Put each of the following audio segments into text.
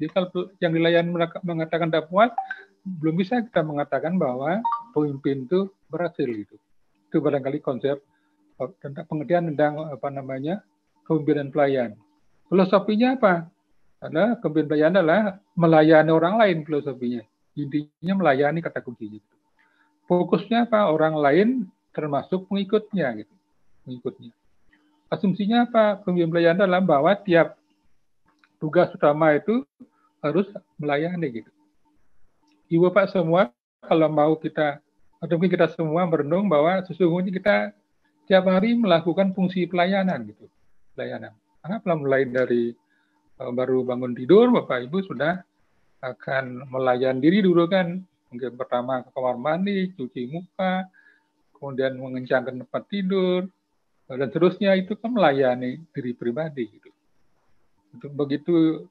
Jadi kalau yang dilayani mengatakan tidak puas, belum bisa kita mengatakan bahwa pemimpin itu berhasil gitu. Itu barangkali konsep tentang pengertian tentang apa namanya kepemimpinan pelayan. Filosofinya apa? Adalah kepemimpinan pelayan adalah melayani orang lain filosofinya. Intinya melayani kata kuncinya. Fokusnya apa? Orang lain termasuk pengikutnya gitu. Pengikutnya. Asumsinya apa? Pemimpin pelayan adalah bahwa tiap tugas utama itu harus melayani gitu. Ibu Bapak semua kalau mau kita atau mungkin kita semua merenung bahwa sesungguhnya kita tiap hari melakukan fungsi pelayanan gitu. Pelayanan. Anggaplah mulai dari uh, baru bangun tidur Bapak Ibu sudah akan melayani diri dulu kan. Mungkin pertama ke kamar mandi, cuci muka, kemudian mengencangkan tempat tidur, dan seterusnya itu kan melayani diri pribadi gitu. Begitu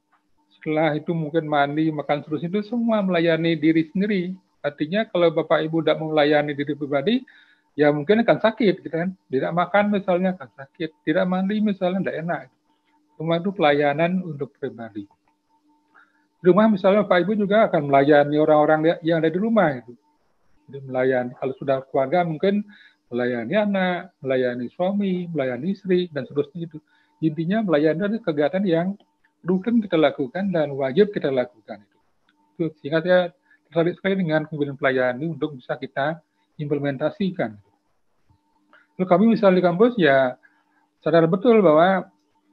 setelah itu mungkin mandi, makan terus itu semua melayani diri sendiri. Artinya kalau Bapak Ibu tidak melayani diri pribadi, ya mungkin akan sakit gitu kan. Tidak makan misalnya akan sakit, tidak mandi misalnya tidak enak. Semua itu pelayanan untuk pribadi. Di rumah misalnya Bapak Ibu juga akan melayani orang-orang yang ada di rumah itu. Jadi melayani kalau sudah keluarga mungkin melayani anak, melayani suami, melayani istri, dan seterusnya itu. Intinya melayani kegiatan yang rutin kita lakukan dan wajib kita lakukan itu. itu sehingga saya tertarik sekali dengan kemudian pelayani untuk bisa kita implementasikan. Lalu kami misalnya di kampus ya sadar betul bahwa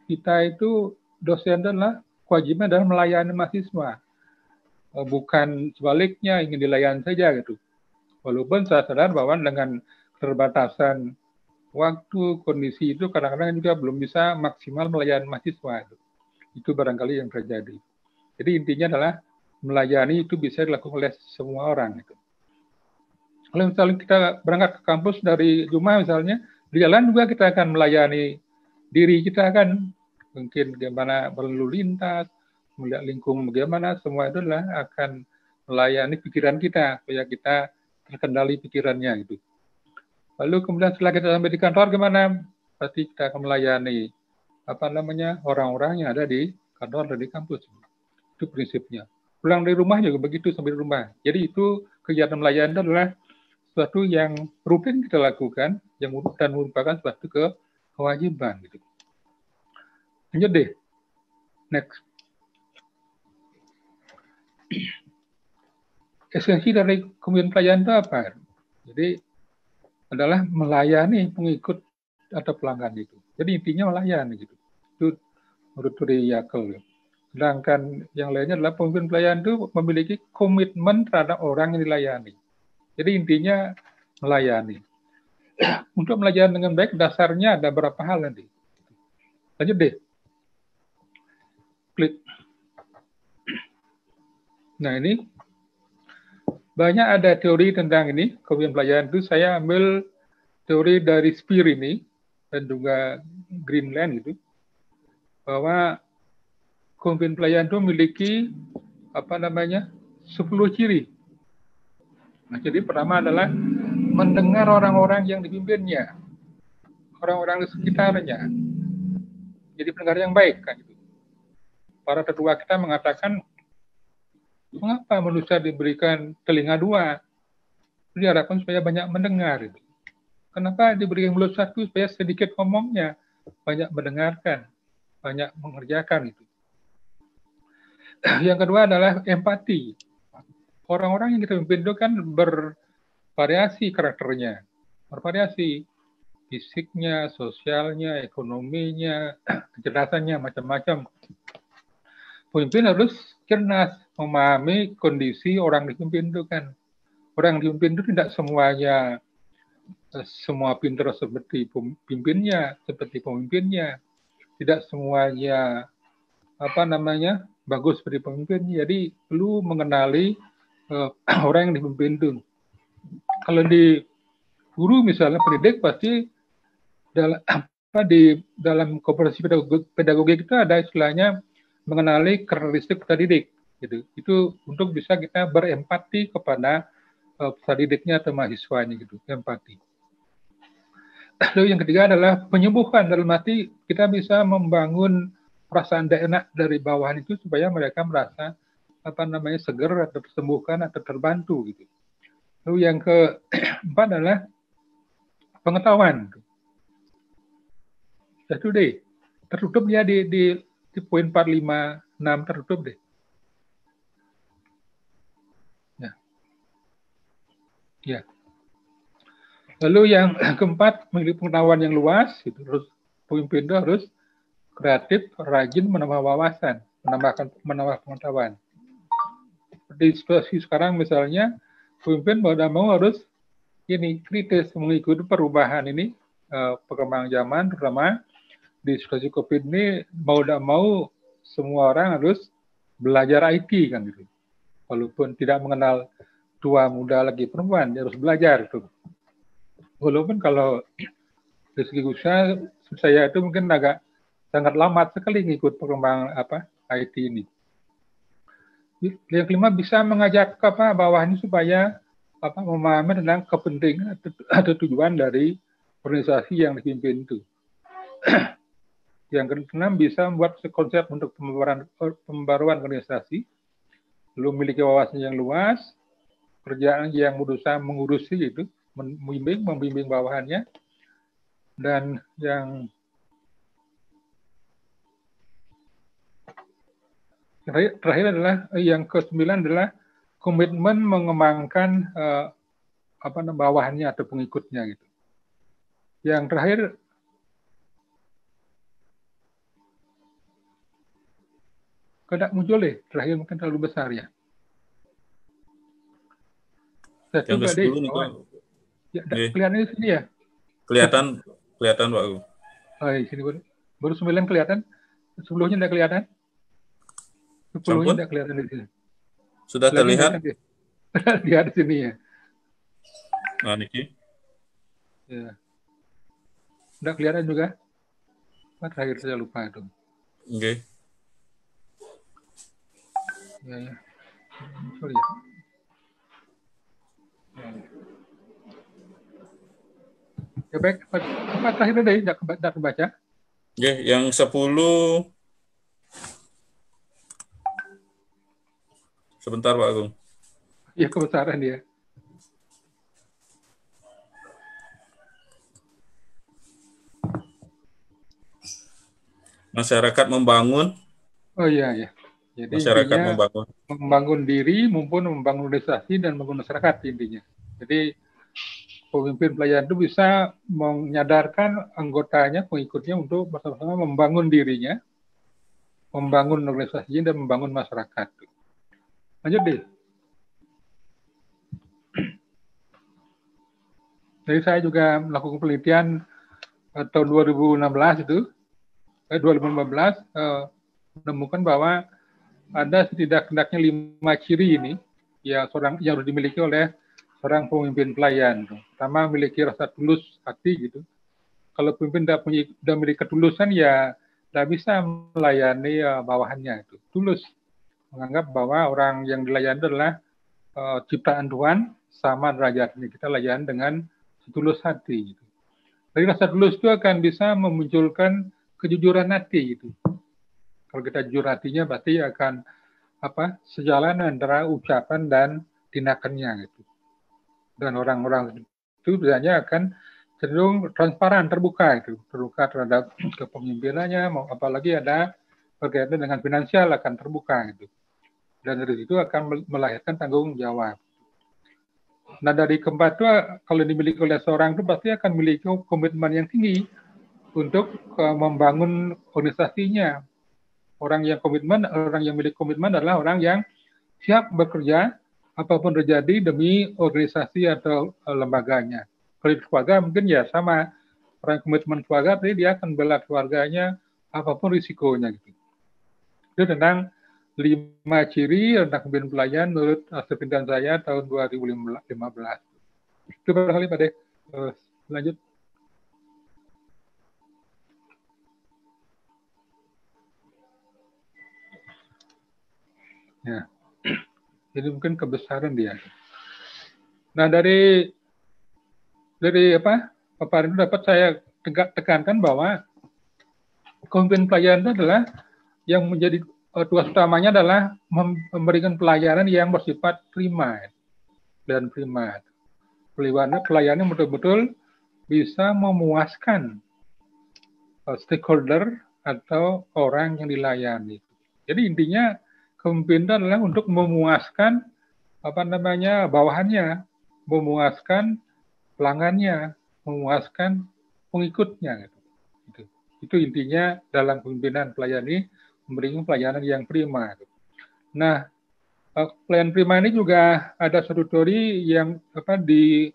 kita itu dosen adalah kewajiban adalah melayani mahasiswa. Bukan sebaliknya ingin dilayani saja gitu. Walaupun saya sadar bahwa dengan keterbatasan waktu, kondisi itu kadang-kadang juga belum bisa maksimal melayani mahasiswa. Itu, itu barangkali yang terjadi. Jadi intinya adalah melayani itu bisa dilakukan oleh semua orang. Itu. Kalau misalnya kita berangkat ke kampus dari rumah misalnya, di jalan juga kita akan melayani diri kita kan mungkin bagaimana berlalu lintas, melihat lingkungan bagaimana, semua itu adalah akan melayani pikiran kita supaya kita terkendali pikirannya gitu. Lalu kemudian setelah kita sampai di kantor gimana? Pasti kita akan melayani apa namanya orang-orang yang ada di kantor dan di kampus. Itu prinsipnya. Pulang dari rumah juga begitu sampai di rumah. Jadi itu kegiatan melayani adalah sesuatu yang rutin kita lakukan yang dan merupakan suatu ke kewajiban gitu. Lanjut deh. Next. Esensi dari kemudian pelayanan itu apa? Jadi adalah melayani pengikut atau pelanggan itu. Jadi intinya melayani gitu. Itu menurut Turi Yakel. Sedangkan yang lainnya adalah pemimpin pelayan itu memiliki komitmen terhadap orang yang dilayani. Jadi intinya melayani. Untuk melayani dengan baik dasarnya ada berapa hal nanti. Lanjut deh. Klik. Nah ini banyak ada teori tentang ini, kepemimpinan pelayanan itu saya ambil teori dari Spear ini dan juga Greenland itu bahwa kepemimpinan pelayanan itu memiliki apa namanya 10 ciri. Nah, jadi pertama adalah mendengar orang-orang yang dipimpinnya, orang-orang di sekitarnya. Jadi pendengar yang baik kan itu. Para tetua kita mengatakan Mengapa manusia diberikan telinga dua? Diharapkan supaya banyak mendengar. Kenapa diberikan mulut satu supaya sedikit ngomongnya, banyak mendengarkan, banyak mengerjakan itu. Yang kedua adalah empati. Orang-orang yang kita pimpin itu kan bervariasi karakternya, bervariasi fisiknya, sosialnya, ekonominya, kecerdasannya, macam-macam. Pemimpin harus cerdas, memahami kondisi orang dipimpin itu kan. Orang dipimpin itu tidak semuanya eh, semua pintar seperti pemimpinnya, seperti pemimpinnya. Tidak semuanya apa namanya bagus seperti pemimpinnya. Jadi perlu mengenali uh, orang yang dipimpin itu. Kalau di guru misalnya pendidik pasti dalam apa di dalam kooperasi pedagogi, pedagogi kita ada istilahnya mengenali karakteristik pendidik gitu. Itu untuk bisa kita berempati kepada uh, peserta didiknya atau mahasiswanya gitu, empati. Lalu yang ketiga adalah penyembuhan dalam arti kita bisa membangun perasaan enak dari bawahan itu supaya mereka merasa apa namanya seger atau tersembuhkan atau terbantu gitu. Lalu yang keempat adalah pengetahuan. Satu deh, tertutup dia di, di, di poin 456 tertutup deh. Ya. Ya. Lalu yang keempat, memiliki pengetahuan yang luas, itu terus pemimpin itu harus kreatif, rajin, menambah wawasan, menambahkan menambah pengetahuan. Di situasi sekarang misalnya, pemimpin mau tidak mau harus ini kritis mengikuti perubahan ini uh, perkembangan zaman, terutama di situasi COVID ini mau tidak mau semua orang harus belajar IT kan gitu. Walaupun tidak mengenal tua muda lagi perempuan, dia harus belajar tuh walaupun kalau dari segi usaha saya itu mungkin agak sangat lambat sekali ngikut perkembangan apa IT ini. Yang kelima bisa mengajak apa bawahnya supaya apa memahami tentang kepentingan atau tujuan dari organisasi yang dipimpin itu. yang keenam bisa membuat konsep untuk pembaruan, pembaruan organisasi, belum memiliki wawasan yang luas, kerjaan yang berusaha mengurusi itu, membimbing, membimbing bawahannya. Dan yang terakhir adalah yang ke-9 adalah komitmen mengembangkan uh, apa bawahannya atau pengikutnya gitu. Yang terakhir tidak muncul deh, terakhir mungkin terlalu besar ya. Saya yang ke-10 nih, Ya, iya. kelihatan di sini ya? Kelihatan, kelihatan Pak. Oh, di sini baru, baru sembilan kelihatan. Sebelumnya tidak kelihatan. Sebelumnya tidak kelihatan di sini. Sudah terlihat? Lihat di sini ya. Nah, Niki. Ya. Tidak kelihatan juga? Terakhir saya lupa itu. Oke. Okay. Ya, ya. Sorry ya. ya. Baik, apa terakhir tadi tidak terbaca? Ya, yang 10 Sebentar Pak Agung. Ya kebesaran ya. Masyarakat membangun. Oh iya ya. Jadi masyarakat membangun. Membangun diri maupun membangun organisasi dan membangun masyarakat intinya. Jadi pemimpin pelayanan itu bisa menyadarkan anggotanya, pengikutnya untuk bersama-sama membangun dirinya, membangun organisasinya, dan membangun masyarakat. Lanjut deh. Jadi saya juga melakukan penelitian uh, tahun 2016 itu, eh, 2015, uh, menemukan bahwa ada setidak-tidaknya lima ciri ini ya seorang yang harus dimiliki oleh seorang pemimpin pelayan. Pertama memiliki rasa tulus hati gitu. Kalau pemimpin tidak memiliki ketulusan ya tidak bisa melayani uh, bawahannya itu. Tulus menganggap bahwa orang yang dilayani adalah uh, ciptaan Tuhan sama derajatnya kita layan dengan setulus hati gitu. Dari rasa tulus itu akan bisa memunculkan kejujuran hati gitu. Kalau kita jujur hatinya berarti akan apa sejalan antara ucapan dan tindakannya gitu dan orang-orang itu biasanya akan cenderung transparan, terbuka itu, terbuka terhadap kepemimpinannya, apalagi ada berkaitan dengan finansial akan terbuka itu. Dan dari situ akan melahirkan tanggung jawab. Nah dari keempat itu kalau dimiliki oleh seorang itu pasti akan memiliki komitmen yang tinggi untuk uh, membangun organisasinya. Orang yang komitmen, orang yang memiliki komitmen adalah orang yang siap bekerja apa pun terjadi demi organisasi atau uh, lembaganya. Kalau di keluarga mungkin ya sama orang komitmen keluarga, tapi dia akan bela keluarganya apa pun risikonya gitu. Itu tentang lima ciri tentang pemimpin pelayan menurut hasil penelitian saya tahun 2015. Itu barangkali Pak Dek. Uh, lanjut. Ya. Jadi mungkin kebesaran dia. Nah dari dari apa paparan itu dapat saya tegak tekankan bahwa pemimpin pelayanan itu adalah yang menjadi uh, tugas utamanya adalah memberikan pelayanan yang bersifat primer dan primat. Pelayanan pelayanan betul-betul bisa memuaskan uh, stakeholder atau orang yang dilayani. Jadi intinya kepemimpinan adalah untuk memuaskan apa namanya bawahannya, memuaskan pelanggannya, memuaskan pengikutnya. Gitu. Itu, itu intinya dalam kepemimpinan pelayani memberikan pelayanan yang prima. Gitu. Nah, eh, pelayanan prima ini juga ada satu teori yang apa di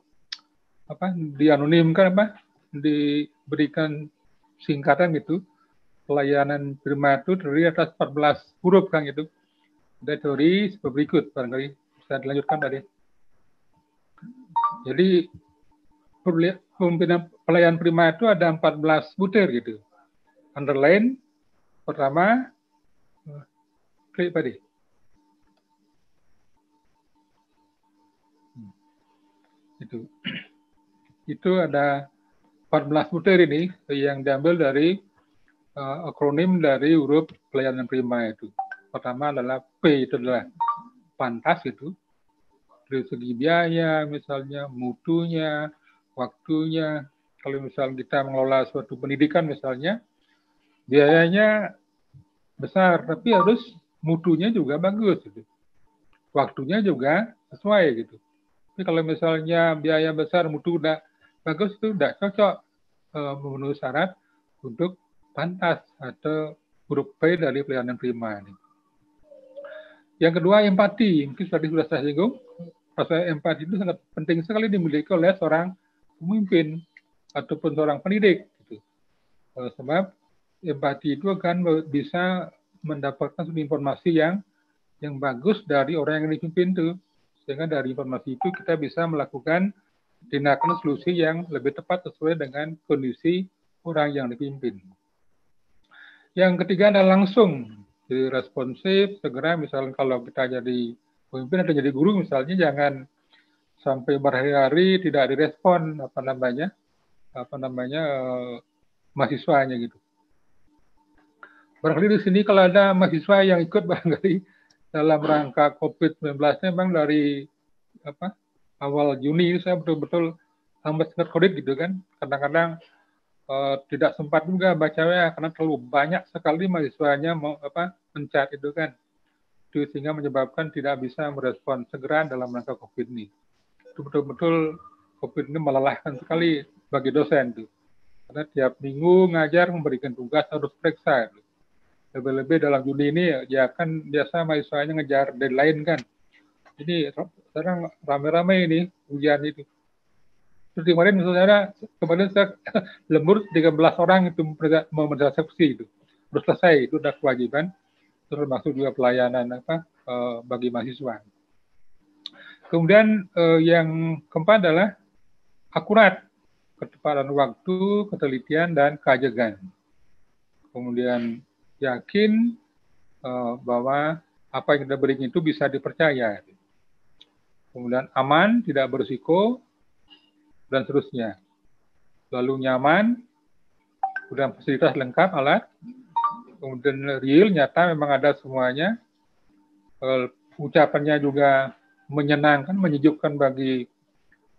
apa dianonimkan apa diberikan singkatan gitu pelayanan prima itu terdiri atas 14 huruf kan itu ada teori seperti berikut barangkali bisa dilanjutkan tadi. Jadi pelayan prima itu ada 14 butir gitu. Underline pertama klik tadi. Hmm. Itu. Itu ada 14 butir ini yang diambil dari uh, akronim dari huruf pelayanan prima itu. Pertama adalah P itu adalah pantas itu dari segi biaya misalnya mutunya waktunya kalau misalnya kita mengelola suatu pendidikan misalnya biayanya besar tapi harus mutunya juga bagus gitu. waktunya juga sesuai gitu tapi kalau misalnya biaya besar mutu udah bagus itu udah cocok e, memenuhi syarat untuk pantas atau huruf P dari pelayanan prima ini. Yang kedua empati, mungkin tadi sudah saya singgung. Rasa empati itu sangat penting sekali dimiliki oleh seorang pemimpin ataupun seorang pendidik. Gitu. Eh, sebab empati itu akan bisa mendapatkan informasi yang yang bagus dari orang yang dipimpin itu. Sehingga dari informasi itu kita bisa melakukan tindakan solusi yang lebih tepat sesuai dengan kondisi orang yang dipimpin. Yang ketiga adalah langsung jadi responsif segera misalnya kalau kita jadi pemimpin atau jadi guru misalnya jangan sampai berhari-hari tidak direspon apa namanya apa namanya uh, mahasiswanya gitu. Barangkali di sini kalau ada mahasiswa yang ikut barangkali dalam rangka COVID-19 memang dari apa awal Juni saya betul-betul sampai sangat kredit gitu kan. Kadang-kadang uh, tidak sempat juga baca ya karena terlalu banyak sekali mahasiswanya mau apa mencat itu kan itu sehingga menyebabkan tidak bisa merespon segera dalam rangka COVID ini. Itu betul-betul COVID ini melelahkan sekali bagi dosen tuh. Karena tiap minggu ngajar memberikan tugas harus periksa. Lebih-lebih dalam Juni ini ya kan biasa mahasiswanya ngejar deadline kan. Jadi sekarang rame-rame ini ujian itu Terus kemarin misalnya kemarin saya lembur 13 orang itu mau eksekusi itu. Terus selesai itu sudah kewajiban termasuk juga pelayanan apa uh, bagi mahasiswa. Kemudian uh, yang keempat adalah akurat, ketepatan waktu, ketelitian dan keajegan. Kemudian yakin uh, bahwa apa yang kita berikan itu bisa dipercaya. Kemudian aman, tidak berisiko, dan seterusnya. Lalu nyaman, kemudian fasilitas lengkap alat, kemudian real nyata memang ada semuanya. Ucapannya juga menyenangkan, menyejukkan bagi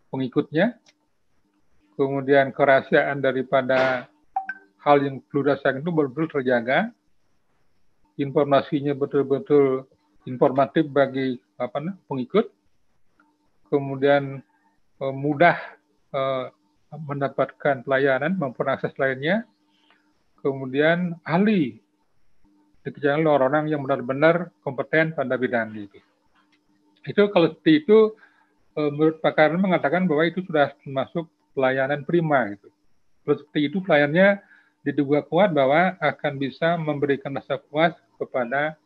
pengikutnya. Kemudian kerahasiaan daripada hal yang perlu dirasakan itu betul-betul terjaga. Informasinya betul-betul informatif bagi apa pengikut. Kemudian eh, mudah uh, mendapatkan pelayanan maupun akses lainnya. Kemudian ahli dikerjakan oleh orang-orang yang benar-benar kompeten pada bidang itu. Itu kalau seperti itu uh, menurut pakar mengatakan bahwa itu sudah termasuk pelayanan prima gitu. Kalau seperti itu pelayannya diduga kuat bahwa akan bisa memberikan rasa puas kepada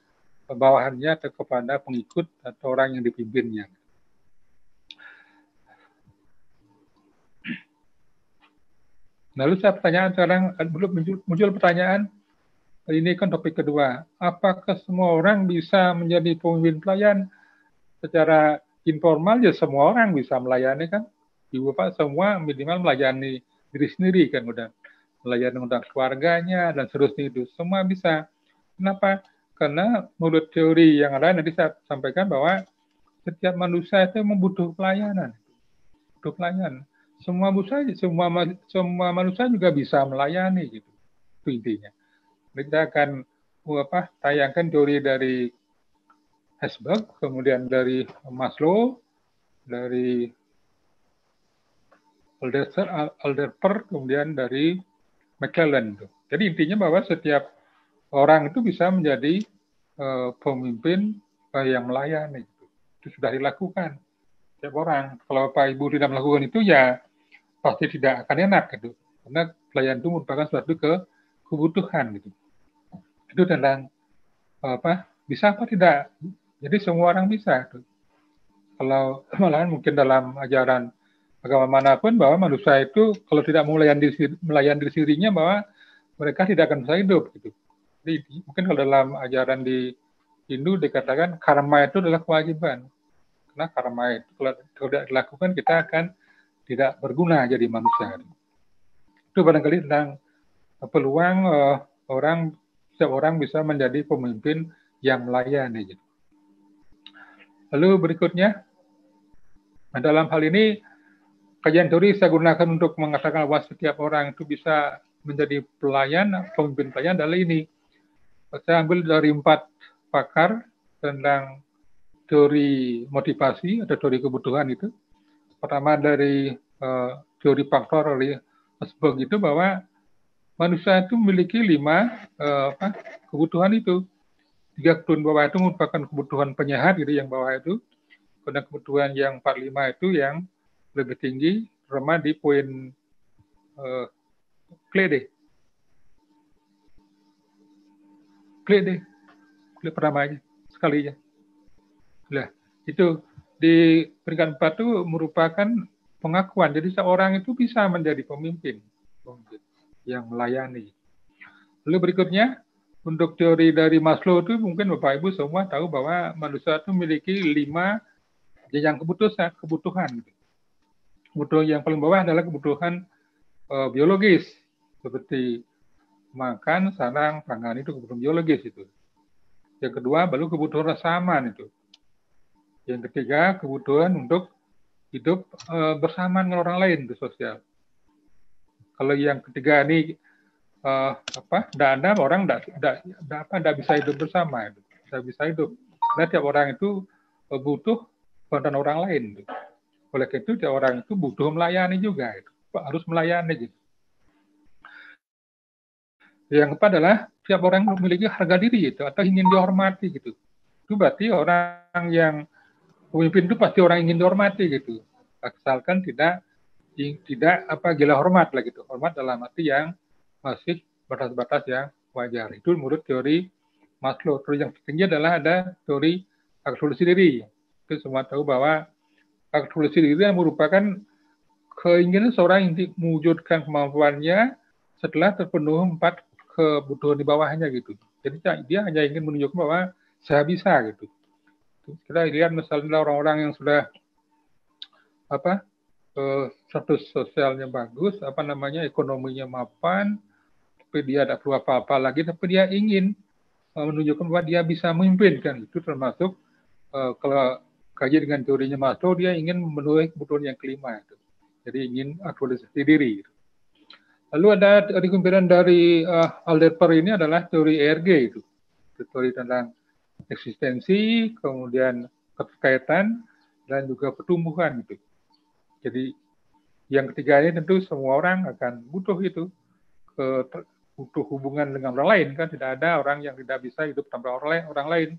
bawahannya atau kepada pengikut atau orang yang dipimpinnya. Lalu saya pertanyaan sekarang belum muncul, muncul pertanyaan ini kan topik kedua. Apakah semua orang bisa menjadi pemimpin pelayan secara informal? Ya semua orang bisa melayani kan. Ibu Pak semua minimal melayani diri sendiri kan udah melayani undang keluarganya dan seterusnya itu semua bisa. Kenapa? Karena menurut teori yang ada nanti saya sampaikan bahwa setiap manusia itu membutuhkan pelayanan. Butuh pelayanan. Semua manusia, semua semua manusia juga bisa melayani gitu. Itu intinya. Kita akan apa tayangkan teori dari Hesberg, kemudian dari Maslow, dari Alderper, kemudian dari McClellan. Jadi intinya bahwa setiap orang itu bisa menjadi uh, pemimpin uh, yang melayani. Itu sudah dilakukan. Setiap orang. Kalau Pak Ibu tidak melakukan itu ya pasti tidak akan enak gitu. Karena pelayan itu merupakan suatu ke kebutuhan gitu. Itu tentang apa bisa apa tidak jadi semua orang bisa. Kalau malahan mungkin dalam ajaran agama mana pun bahwa manusia itu kalau tidak melayani diri, melayani diri sendirinya bahwa mereka tidak akan bisa hidup gitu. Jadi mungkin kalau dalam ajaran di Hindu dikatakan karma itu adalah kewajiban. Karena karma itu kalau tidak dilakukan kita akan tidak berguna jadi manusia. Itu barangkali tentang peluang uh, orang setiap orang bisa menjadi pemimpin yang melayani. Gitu. Lalu berikutnya, dalam hal ini kajian teori saya gunakan untuk mengatakan bahwa setiap orang itu bisa menjadi pelayan, pemimpin pelayan adalah ini. Saya ambil dari empat pakar tentang teori motivasi atau teori kebutuhan itu. Pertama dari uh, teori faktor oleh Asberg itu bahwa manusia itu memiliki lima uh, apa, kebutuhan itu. Tiga kebutuhan bawah itu merupakan kebutuhan penyehat gitu yang bawah itu. Kemudian kebutuhan yang 45 itu yang lebih tinggi remah di poin uh, klede klede klik pertama aja sekali aja lah itu di peringkat empat itu merupakan pengakuan jadi seorang itu bisa menjadi pemimpin, yang melayani lalu berikutnya untuk teori dari Maslow itu mungkin Bapak Ibu semua tahu bahwa manusia itu memiliki lima jenjang kebutuhan. kebutuhan. Kebutuhan yang paling bawah adalah kebutuhan uh, biologis seperti makan, sarang, pangan itu kebutuhan biologis itu. Yang kedua baru kebutuhan rasa aman itu. Yang ketiga kebutuhan untuk hidup uh, bersama dengan orang lain itu sosial. Kalau yang ketiga ini uh, apa ada orang tidak apa tidak bisa hidup bersama tidak bisa hidup karena tiap orang itu uh, butuh bantuan orang lain gitu. oleh itu tiap orang itu butuh melayani juga itu. harus melayani gitu. yang keempat adalah tiap orang memiliki harga diri itu atau ingin dihormati gitu itu berarti orang yang pemimpin itu pasti orang ingin dihormati gitu asalkan tidak tidak apa gila hormat lah gitu hormat dalam arti yang masih batas-batas yang wajar. Itu menurut teori Maslow. Terus yang tinggi adalah ada teori aktualisasi diri. Itu semua tahu bahwa aktualisasi diri yang merupakan keinginan seorang yang mewujudkan kemampuannya setelah terpenuhi empat kebutuhan di bawahnya gitu. Jadi dia hanya ingin menunjukkan bahwa saya bisa gitu. Kita lihat misalnya orang-orang yang sudah apa eh, status sosialnya bagus, apa namanya ekonominya mapan, tapi dia tidak perlu apa-apa lagi, tapi dia ingin uh, menunjukkan bahwa dia bisa memimpin kan itu termasuk uh, kalau kaji dengan teorinya Maslow dia ingin memenuhi kebutuhan yang kelima itu. Jadi ingin aktualisasi diri. Lalu ada kepemimpinan dari uh, Alderper ini adalah teori ERG itu. Teori tentang eksistensi, kemudian keterkaitan, dan juga pertumbuhan itu. Jadi yang ketiga ini tentu semua orang akan butuh itu ke butuh hubungan dengan orang lain kan. Tidak ada orang yang tidak bisa hidup tanpa orang lain orang lain.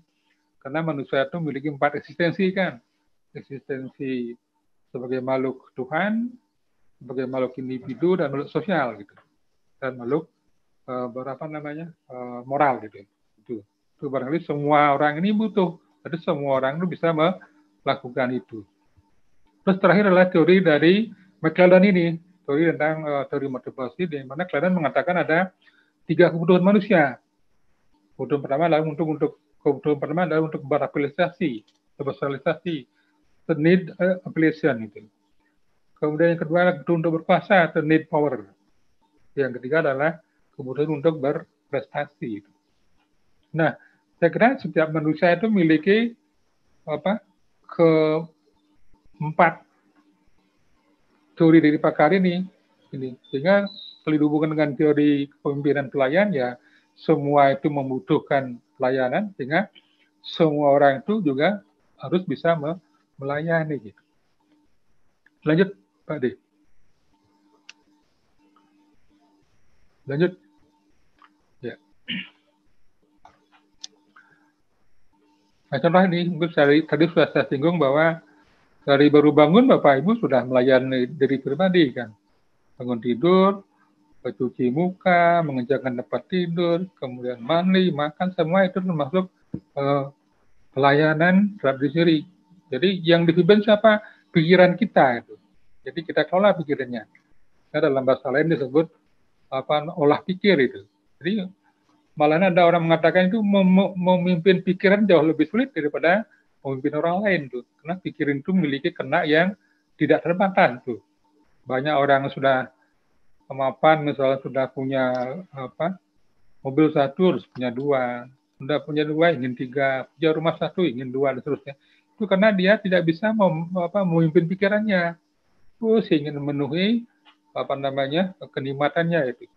Karena manusia itu memiliki empat eksistensi kan. Eksistensi sebagai makhluk Tuhan sebagai makhluk individu dan makhluk sosial gitu. Dan makhluk uh, berapa namanya? Uh, moral gitu. Itu itu barangkali semua orang ini butuh jadi semua orang itu bisa melakukan itu terus terakhir adalah teori dari McClellan ini teori tentang uh, teori motivasi di mana Clarence mengatakan ada tiga kebutuhan manusia. Kebutuhan pertama adalah untuk untuk kebutuhan pertama adalah untuk beraplikasi, bersosialisasi, the need uh, application itu. Kemudian yang kedua adalah kebutuhan untuk berkuasa, the need power. Yang ketiga adalah kebutuhan untuk berprestasi. Nah, saya kira setiap manusia itu memiliki apa keempat teori dari pakar ini ini sehingga kalau dihubungkan dengan teori kepemimpinan pelayan ya semua itu membutuhkan pelayanan sehingga semua orang itu juga harus bisa melayani gitu. Lanjut Pak D. Lanjut. Ya. Nah, contoh ini, mungkin dari, tadi sudah saya singgung bahwa dari baru bangun Bapak Ibu sudah melayani diri pribadi kan. Bangun tidur, mencuci muka, mengerjakan tempat tidur, kemudian mandi, makan, semua itu termasuk uh, pelayanan terhadap diri. Jadi yang dipimpin siapa? Pikiran kita itu. Jadi kita kelola pikirannya. Nah, dalam bahasa lain disebut apa olah pikir itu. Jadi malah ada orang mengatakan itu memimpin pikiran jauh lebih sulit daripada memimpin orang lain tuh. Karena pikiran itu memiliki kena yang tidak terbatas tuh. Banyak orang sudah kemapan misalnya sudah punya apa mobil satu harus punya dua. Sudah punya dua ingin tiga. Punya rumah satu ingin dua dan seterusnya. Itu karena dia tidak bisa mem, apa, memimpin pikirannya. Terus ingin memenuhi apa namanya kenikmatannya itu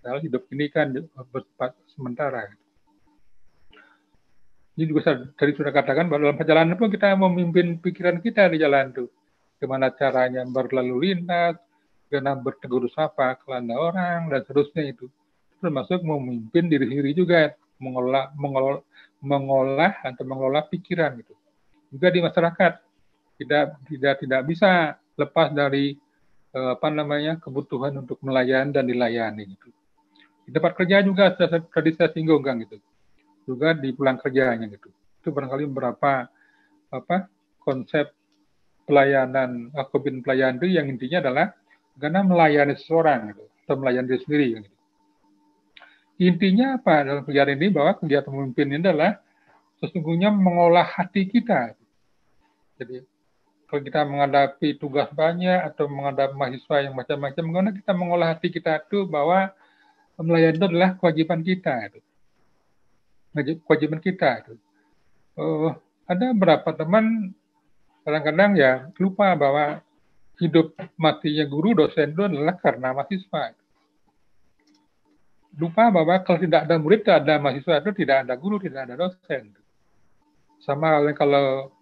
Padahal hidup ini kan bersifat sementara. Ini juga tadi sudah katakan bahwa dalam perjalanan pun kita memimpin pikiran kita di jalan itu. Bagaimana caranya berlalu lintas, bagaimana bertegur sapa kelanda orang, dan seterusnya itu. Termasuk memimpin diri sendiri juga, mengolah, mengolah, mengolah atau mengelola pikiran gitu. Juga di masyarakat tidak tidak tidak bisa lepas dari eh, apa namanya kebutuhan untuk melayani dan dilayani gitu. Di tempat kerja juga tadi saya singgung kan gitu. Juga di pulang kerjanya gitu. Itu barangkali beberapa apa konsep pelayanan akobin pelayanan itu yang intinya adalah karena melayani seseorang gitu, atau melayani diri sendiri gitu. Intinya apa dalam kegiatan ini bahwa kegiatan pemimpin ini adalah sesungguhnya mengolah hati kita. Jadi kalau kita menghadapi tugas banyak atau menghadapi mahasiswa yang macam-macam, bagaimana kita mengolah hati kita itu bahwa melayani itu adalah kewajiban kita itu. Kewajiban kita itu. Uh, ada beberapa teman kadang-kadang ya lupa bahwa hidup matinya guru dosen itu adalah karena mahasiswa. Lupa bahwa kalau tidak ada murid, tidak ada mahasiswa itu tidak ada guru, tidak ada dosen. Sama halnya kalau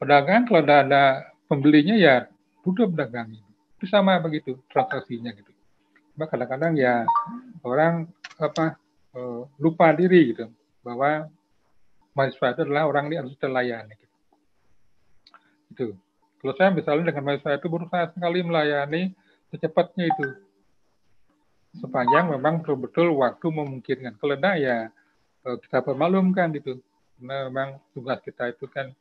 pedagang, kalau tidak ada pembelinya ya tutup dagang. Itu sama begitu transaksinya gitu kadang-kadang ya orang apa uh, lupa diri gitu bahwa mahasiswa itu adalah orang yang harus terlayani. Gitu. Itu. Kalau saya misalnya dengan mahasiswa itu berusaha sekali melayani secepatnya itu. Sepanjang memang betul-betul waktu memungkinkan. Kalau tidak ya uh, kita permalumkan itu. Karena memang tugas kita itu kan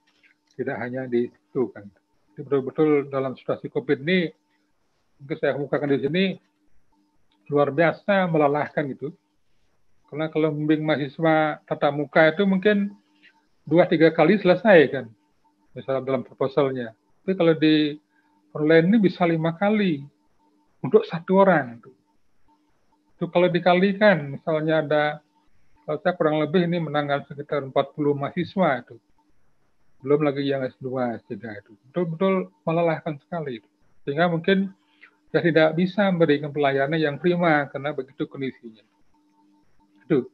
tidak hanya di situ kan. Betul-betul dalam situasi COVID ini, mungkin saya kemukakan di sini, luar biasa melelahkan itu. Karena kalau membimbing mahasiswa tatap muka itu mungkin dua tiga kali selesai kan, misalnya dalam proposalnya. Tapi kalau di online ini bisa lima kali untuk satu orang. Itu, itu kalau dikalikan, misalnya ada, kalau saya kurang lebih ini menangkan sekitar 40 mahasiswa itu. Belum lagi yang S2, S3 itu. Betul-betul melelahkan sekali. Sehingga mungkin kita tidak bisa memberikan pelayanan yang prima karena begitu kondisinya. Itu.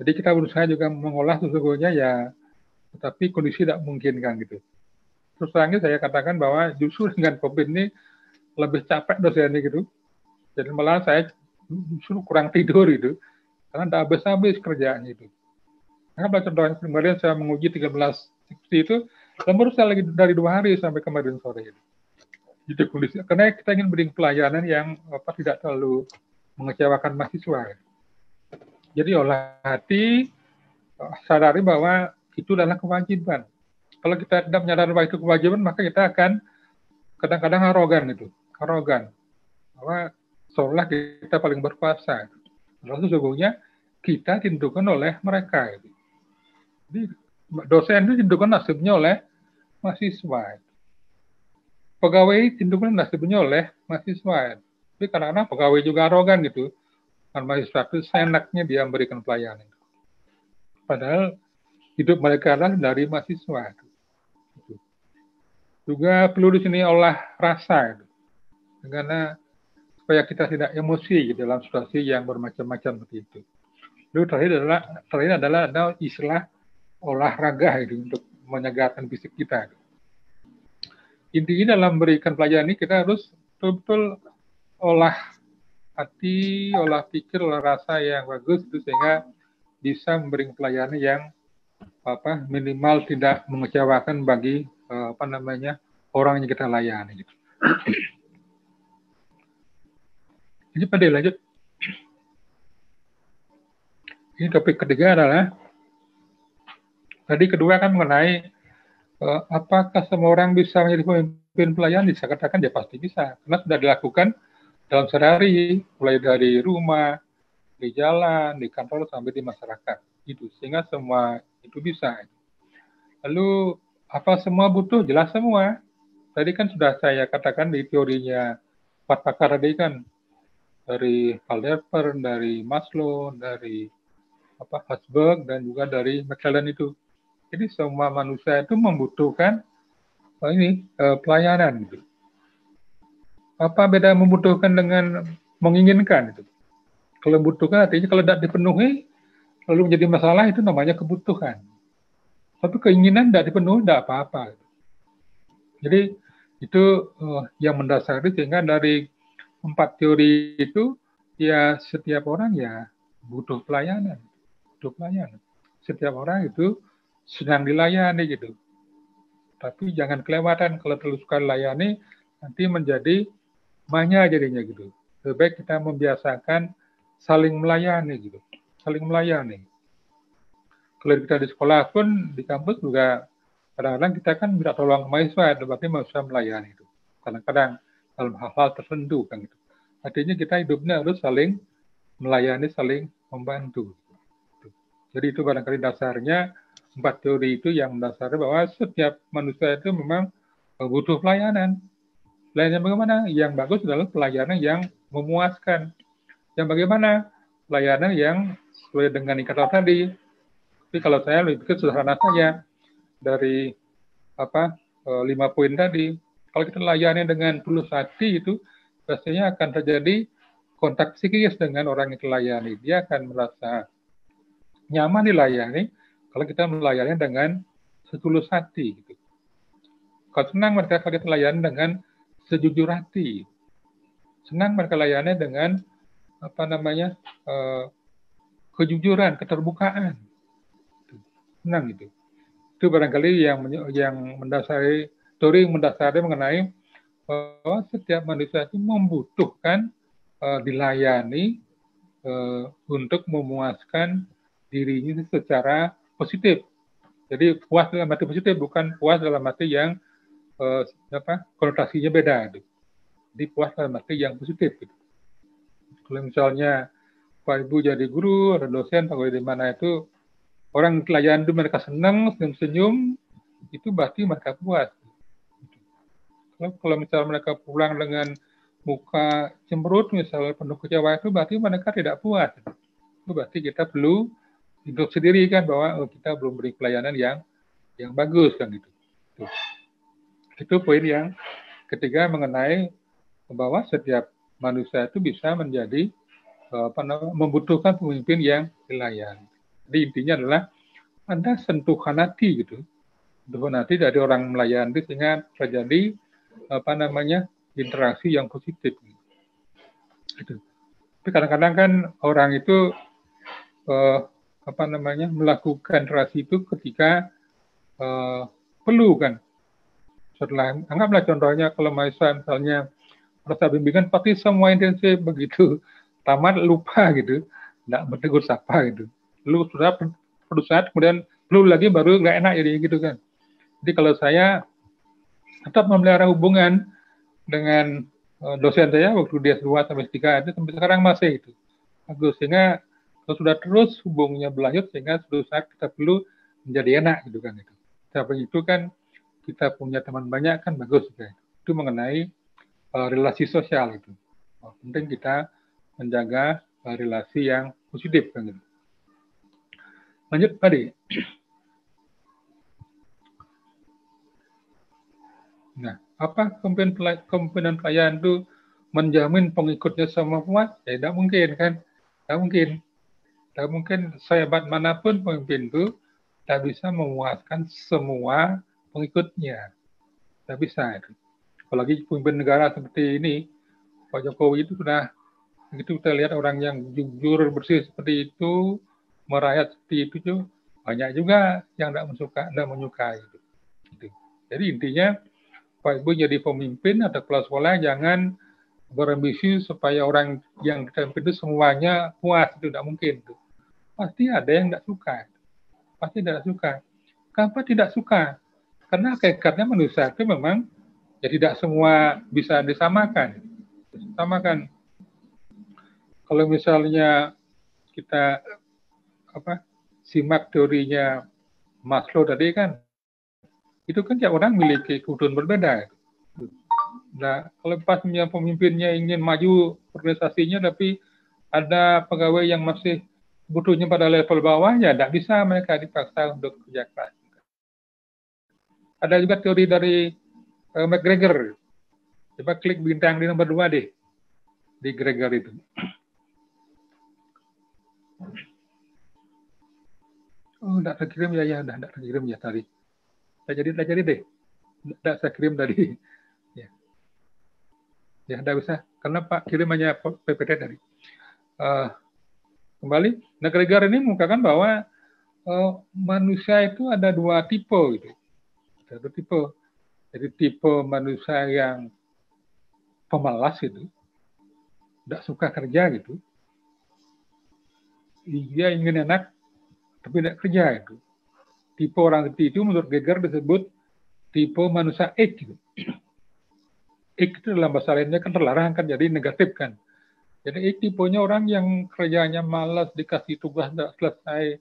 Jadi kita berusaha juga mengolah sesungguhnya ya, tetapi kondisi tidak memungkinkan gitu. Terus terangnya saya katakan bahwa justru dengan COVID ini lebih capek dosennya gitu. Jadi malah saya justru kurang tidur itu karena tidak habis-habis kerjaannya itu. Nah, contohnya kemarin saya menguji 13 skripsi itu, dan baru saya lagi dari dua hari sampai kemarin sore itu gitu kondisi karena kita ingin beri pelayanan yang apa tidak terlalu mengecewakan mahasiswa. Jadi olah hati sadari bahwa itu adalah kewajiban. Kalau kita tidak menyadari bahwa itu kewajiban, maka kita akan kadang-kadang arogan itu, arogan. Bahwa seolah kita paling berkuasa. Lalu sesungguhnya kita ditentukan oleh mereka. Jadi dosen itu ditentukan nasibnya oleh mahasiswa pegawai cenderung nasibnya oleh mahasiswa. Tapi kadang-kadang pegawai juga arogan gitu. Kan mahasiswa itu seenaknya dia memberikan pelayanan. Padahal hidup mereka adalah dari mahasiswa. Gitu. Juga perlu di sini olah rasa, gitu. karena supaya kita tidak emosi gitu, dalam situasi yang bermacam-macam seperti itu. Lalu terakhir adalah terakhir adalah ada istilah olahraga itu untuk menyegarkan fisik kita. Intinya dalam memberikan pelajaran ini kita harus betul-betul olah hati, olah pikir, olah rasa yang bagus itu sehingga bisa memberikan pelayanan yang apa minimal tidak mengecewakan bagi apa namanya orang yang kita layani gitu. Ini pada lanjut. Ini topik ketiga adalah tadi kedua kan mengenai apakah semua orang bisa menjadi pemimpin pelayan? Bisa katakan dia pasti bisa karena sudah dilakukan dalam sehari mulai dari rumah, di jalan, di kantor sampai di masyarakat itu sehingga semua itu bisa. Lalu apa semua butuh? Jelas semua. Tadi kan sudah saya katakan di teorinya empat pakar tadi kan dari Calderper, dari Maslow, dari apa Hasberg dan juga dari McClellan itu. Jadi semua manusia itu membutuhkan oh ini uh, pelayanan gitu. Apa beda membutuhkan dengan menginginkan itu? Kalau membutuhkan artinya kalau tidak dipenuhi lalu menjadi masalah itu namanya kebutuhan. Tapi keinginan tidak dipenuhi tidak apa-apa. Jadi itu uh, yang mendasari sehingga dari empat teori itu ya setiap orang ya butuh pelayanan, butuh pelayanan. Setiap orang itu sedang dilayani gitu. Tapi jangan kelewatan kalau terus sekali layani nanti menjadi manya jadinya gitu. Lebih baik kita membiasakan saling melayani gitu, saling melayani. Kalau kita di sekolah pun di kampus juga kadang-kadang kita kan minta tolong mahasiswa, berarti mahasiswa melayani itu. Kadang-kadang dalam hal-hal tertentu kan gitu. Artinya kita hidupnya harus saling melayani, saling membantu. Jadi itu barangkali dasarnya empat teori itu yang mendasari bahwa setiap manusia itu memang butuh pelayanan. Pelayanan bagaimana? Yang bagus adalah pelayanan yang memuaskan. Yang bagaimana? Pelayanan yang sesuai dengan ikatan tadi. Tapi kalau saya lebih pikir sederhana saja dari apa eh, lima poin tadi kalau kita layani dengan tulus hati itu biasanya akan terjadi kontak psikis dengan orang yang dilayani. Dia akan merasa nyaman dilayani kalau kita melayani dengan setulus hati. Gitu. Kalau senang mereka kalau kita layani dengan sejujur hati. Senang mereka layani dengan apa namanya uh, kejujuran, keterbukaan. Senang gitu. Itu barangkali yang yang mendasari teori yang mendasari mengenai bahwa setiap manusia itu membutuhkan uh, dilayani uh, untuk memuaskan dirinya secara positif. Jadi puas dalam arti positif bukan puas dalam arti yang uh, apa konotasinya beda. Gitu. Jadi puas dalam arti yang positif. Gitu. Kalau misalnya Pak Ibu jadi guru, ada dosen, atau di mana itu orang pelayan itu mereka senang, senyum-senyum, itu berarti mereka puas. Kalau misalnya mereka pulang dengan muka cemberut, misalnya penuh kecewa itu berarti mereka tidak puas. Itu berarti kita perlu hidup sendiri kan bahwa oh, kita belum beri pelayanan yang yang bagus kan gitu. Tuh. Itu poin yang ketiga mengenai bahwa setiap manusia itu bisa menjadi apa namanya membutuhkan pemimpin yang dilayani. Jadi intinya adalah ada sentuhan hati gitu. Sentuhan hati dari orang melayani sehingga terjadi apa namanya interaksi yang positif. Itu. Tapi kadang-kadang kan orang itu uh, apa namanya melakukan interaksi itu ketika uh, perlu kan. Setelah anggaplah contohnya kalau mahasiswa misalnya merasa bimbingan pasti semua intensif begitu tamat lupa gitu, tidak bertegur sapa gitu. Lu sudah saat kemudian perlu lagi baru nggak enak jadi gitu kan. Jadi kalau saya tetap memelihara hubungan dengan uh, dosen saya waktu dia S2 sampai S3 itu sampai sekarang masih itu. Bagus sehingga kalau sudah terus hubungnya berlanjut sehingga suatu saat kita perlu menjadi enak gitu kan itu. Tapi itu kan kita punya teman banyak kan bagus juga. Itu mengenai uh, relasi sosial itu. Oh, penting kita menjaga uh, relasi yang positif kan gitu. Lanjut tadi. Nah, apa kemungkinan pelayan itu menjamin pengikutnya semua puas? Ya tidak mungkin kan? Tidak mungkin. Tidak mungkin sehebat mana pun pemimpin itu tidak bisa memuaskan semua pengikutnya. Tidak bisa. Apalagi pemimpin negara seperti ini, Pak Jokowi itu sudah begitu kita lihat orang yang jujur bersih seperti itu, merayat seperti itu tuh banyak juga yang tidak mensuka, tidak menyukai. Gitu. Jadi intinya Pak Ibu jadi pemimpin atau kepala sekolah jangan berambisi supaya orang yang kita itu semuanya puas itu tidak mungkin itu pasti ada yang tidak suka. Pasti tidak suka. Kenapa tidak suka? Karena hakikatnya manusia itu memang ya tidak semua bisa disamakan. Disamakan. Kalau misalnya kita apa simak teorinya Maslow tadi kan itu kan tiap orang memiliki kebutuhan berbeda. Nah, kalau pas pemimpinnya ingin maju organisasinya, tapi ada pegawai yang masih butuhnya pada level bawah, ya tidak bisa mereka dipaksa untuk kerja keras. Ada juga teori dari uh, McGregor. Coba klik bintang di nomor dua deh, di Gregor itu. Oh, tidak terkirim ya, ya, tidak terkirim ya tadi. Tidak jadi, tidak jadi deh. Tidak saya kirim tadi. Ya, ya tidak bisa. Karena Pak kirim PPT tadi. Uh, kembali, negara ini mengungkapkan bahwa uh, manusia itu ada dua tipe gitu. Ada tipe. Jadi tipe manusia yang pemalas itu, tidak suka kerja gitu. Dia ingin enak, tapi tidak kerja itu tipe orang seperti itu menurut Geger disebut tipe manusia X. Gitu. X itu dalam bahasa lainnya kan terlarang kan jadi negatif kan. Jadi X tipenya orang yang kerjanya malas dikasih tugas tidak selesai.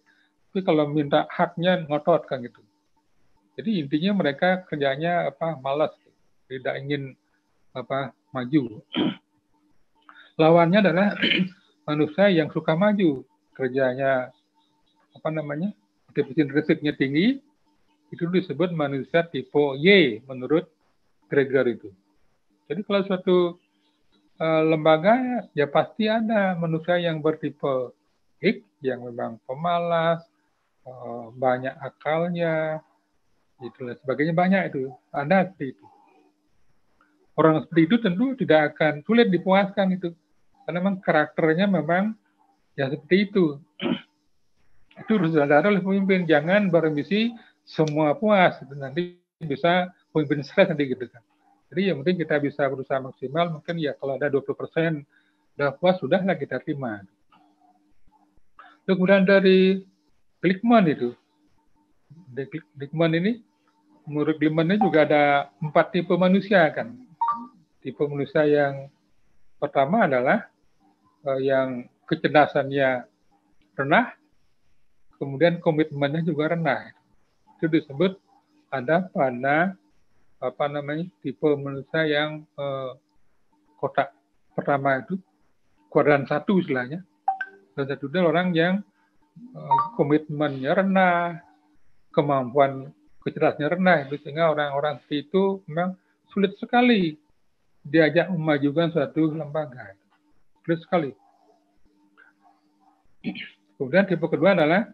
Tapi kalau minta haknya ngotot kan gitu. Jadi intinya mereka kerjanya apa malas, tidak ingin apa maju. Lawannya adalah manusia yang suka maju, kerjanya apa namanya defisit risetnya tinggi, itu disebut manusia tipe Y menurut Gregor itu. Jadi kalau suatu uh, lembaga ya pasti ada manusia yang bertipe X yang memang pemalas, uh, banyak akalnya, itu dan sebagainya banyak itu. Ada seperti itu. Orang seperti itu tentu tidak akan sulit dipuaskan itu. Karena memang karakternya memang ya seperti itu. Itu harus disadari oleh pemimpin. Jangan berambisi semua puas. Nanti bisa pemimpin stres nanti gitu kan jadi yang penting kita bisa berusaha maksimal mungkin ya kalau ada 20 persen udah puas sudahlah kita terima. Kemudian dari Glickman itu. Glickman ini menurut Glickman ini juga ada empat tipe manusia kan. Tipe manusia yang pertama adalah uh, yang kecerdasannya rendah kemudian komitmennya juga rendah. Itu disebut ada pada apa namanya tipe manusia yang eh, kotak pertama itu kuadran satu istilahnya. Dan satu itu orang yang eh, komitmennya rendah, kemampuan kecerdasannya rendah, itu sehingga orang-orang seperti itu memang sulit sekali diajak memajukan suatu lembaga. Sulit sekali. Kemudian tipe kedua adalah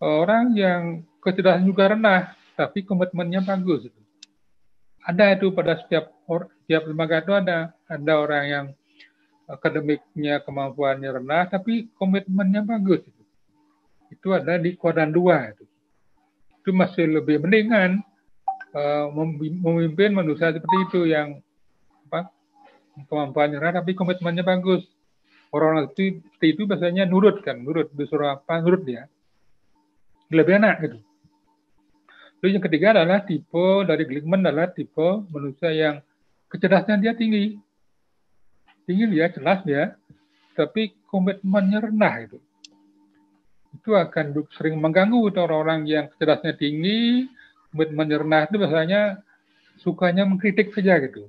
orang yang kecerdasan juga rendah, tapi komitmennya bagus. Ada itu pada setiap setiap lembaga itu ada ada orang yang akademiknya kemampuannya rendah, tapi komitmennya bagus. Itu, itu ada di kuadran dua itu. Itu masih lebih mendingan uh, memimpin manusia seperti itu yang apa kemampuannya rendah tapi komitmennya bagus. Orang-orang itu, itu biasanya nurut kan, nurut disuruh apa, nurut dia lebih enak gitu. Lalu yang ketiga adalah tipe dari Glickman adalah tipe manusia yang kecerdasan dia tinggi. Tinggi dia, jelas dia, tapi komitmennya rendah itu. Itu akan sering mengganggu orang-orang yang kecerdasannya tinggi, komitmennya rendah itu biasanya sukanya mengkritik saja gitu.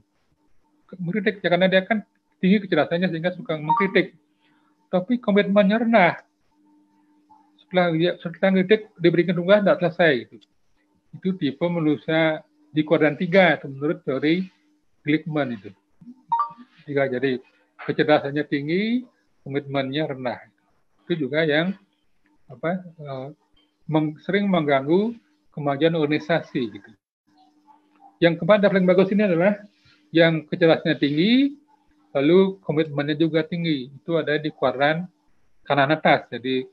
Mengkritik, ya, karena dia kan tinggi kecerdasannya sehingga suka mengkritik. Tapi komitmennya rendah setelah dia setelah ngeritik diberikan tugas tidak selesai itu itu tipe manusia di kuadran tiga itu menurut teori Glickman itu. Tiga jadi kecerdasannya tinggi komitmennya rendah. Itu juga yang apa meng, sering mengganggu kemajuan organisasi gitu. Yang keempat paling bagus ini adalah yang kecerdasannya tinggi lalu komitmennya juga tinggi. Itu ada di kuadran kanan atas jadi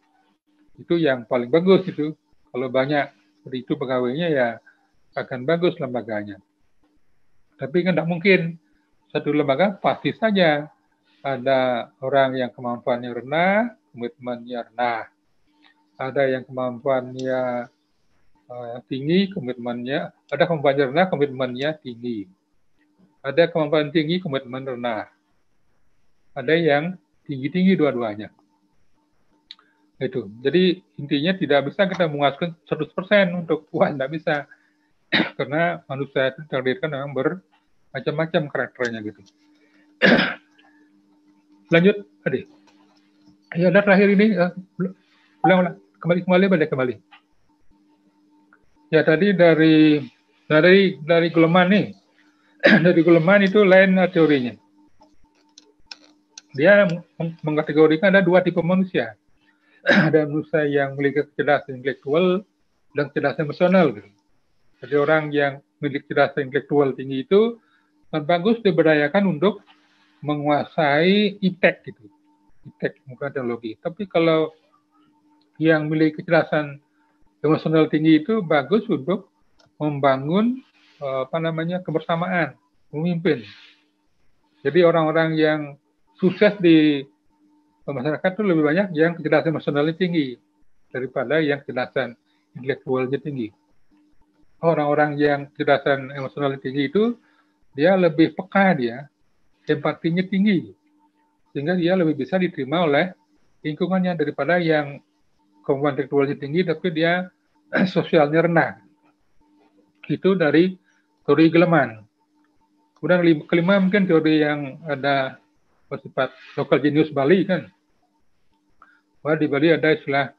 itu yang paling bagus itu. Kalau banyak seperti itu pegawainya ya akan bagus lembaganya. Tapi kan tidak mungkin satu lembaga pasti saja ada orang yang kemampuannya rendah, komitmennya rendah. Ada yang kemampuannya uh, tinggi, komitmennya ada kemampuannya rendah, komitmennya tinggi. Ada kemampuan tinggi, komitmen rendah. Ada yang tinggi-tinggi dua-duanya itu. Jadi intinya tidak bisa kita menguaskan 100% untuk puan tidak bisa. Karena manusia itu terdirikan memang bermacam-macam karakternya gitu. Lanjut tadi ya ada terakhir ini uh, ulang ulang. Kembali kembali balik kembali. Ya tadi dari dari dari gulman nih. Dari gulman itu lain teorinya. Dia mengkategorikan ada dua tipe manusia ada manusia yang memiliki kecerdasan intelektual dan kecerdasan emosional. Gitu. Jadi orang yang memiliki kecerdasan intelektual tinggi itu bagus diberdayakan untuk menguasai iptek gitu. Iptek bukan teknologi. Tapi kalau yang memiliki kecerdasan emosional tinggi itu bagus untuk membangun eh, apa namanya kebersamaan, memimpin. Jadi orang-orang yang sukses di masyarakat itu lebih banyak yang kecerdasan emosionalnya tinggi daripada yang kecerdasan intelektualnya tinggi. Orang-orang yang kecerdasan emosionalnya tinggi itu dia lebih peka dia, empatinya tinggi, sehingga dia lebih bisa diterima oleh lingkungannya daripada yang kemampuan intelektualnya tinggi tapi dia sosialnya rendah. Itu dari teori Geleman. Kemudian kelima mungkin teori yang ada bersifat lokal genius Bali kan bahwa di Bali ada istilah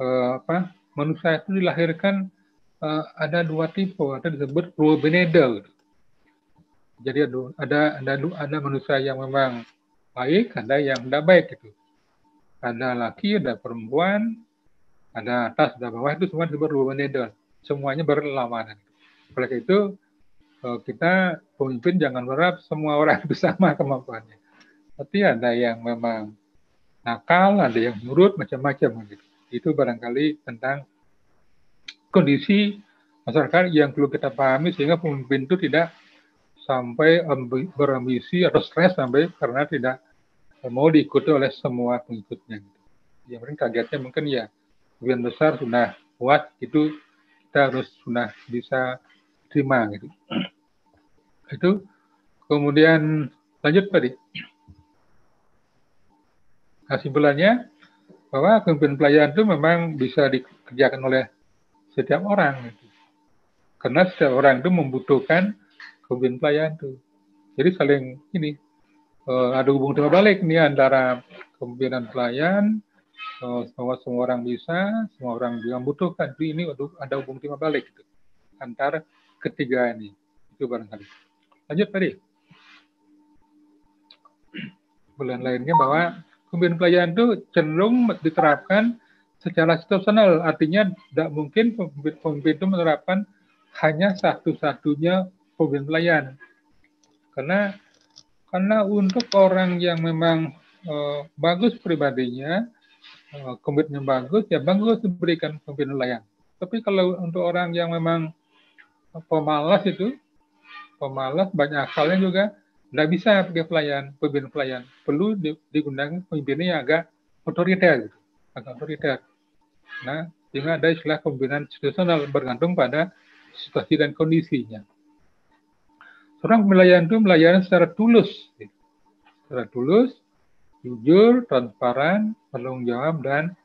uh, apa manusia itu dilahirkan uh, ada dua tipe ada disebut dua jadi ada ada ada manusia yang memang baik ada yang tidak baik itu. Ada laki ada perempuan ada atas ada bawah itu semua disebut dua semuanya berlawanan. Oleh itu eh, kita pemimpin jangan berharap semua orang itu sama kemampuannya. Tapi ada yang memang nakal, ada yang nurut, macam-macam gitu. Itu barangkali tentang kondisi masyarakat yang perlu kita pahami sehingga pemimpin itu tidak sampai berambisi atau stres sampai karena tidak mau diikuti oleh semua pengikutnya. Gitu. Yang mungkin kagetnya mungkin ya kemudian besar sudah kuat itu kita harus sudah bisa terima gitu. Itu kemudian lanjut tadi. Kesimpulannya bahwa kepemimpinan pelayan itu memang bisa dikerjakan oleh setiap orang. Gitu. Karena setiap orang itu membutuhkan kepemimpinan pelayan itu. Jadi saling ini uh, ada hubungan timbal balik nih antara kepemimpinan pelayan, uh, semua semua orang bisa, semua orang juga membutuhkan. Jadi ini ada hubungan timbal balik gitu, antara ketiga ini. Itu barangkali. Lanjut tadi. Bulan lainnya bahwa pemimpin pelayanan itu cenderung diterapkan secara situasional. Artinya tidak mungkin pemimpin itu menerapkan hanya satu-satunya pemimpin pelayan. Karena karena untuk orang yang memang uh, bagus pribadinya, uh, komitmen bagus, ya bagus diberikan pemimpin pelayan. Tapi kalau untuk orang yang memang pemalas itu, pemalas banyak akalnya juga, tidak bisa pakai pelayan, pemimpin pelayan. Perlu digunakan pemimpinnya yang agak otoriter, agak otoriter. Nah, sehingga ada istilah pemimpinan institusional bergantung pada situasi dan kondisinya. Seorang pelayan itu melayani secara tulus, secara tulus, jujur, transparan, bertanggung jawab dan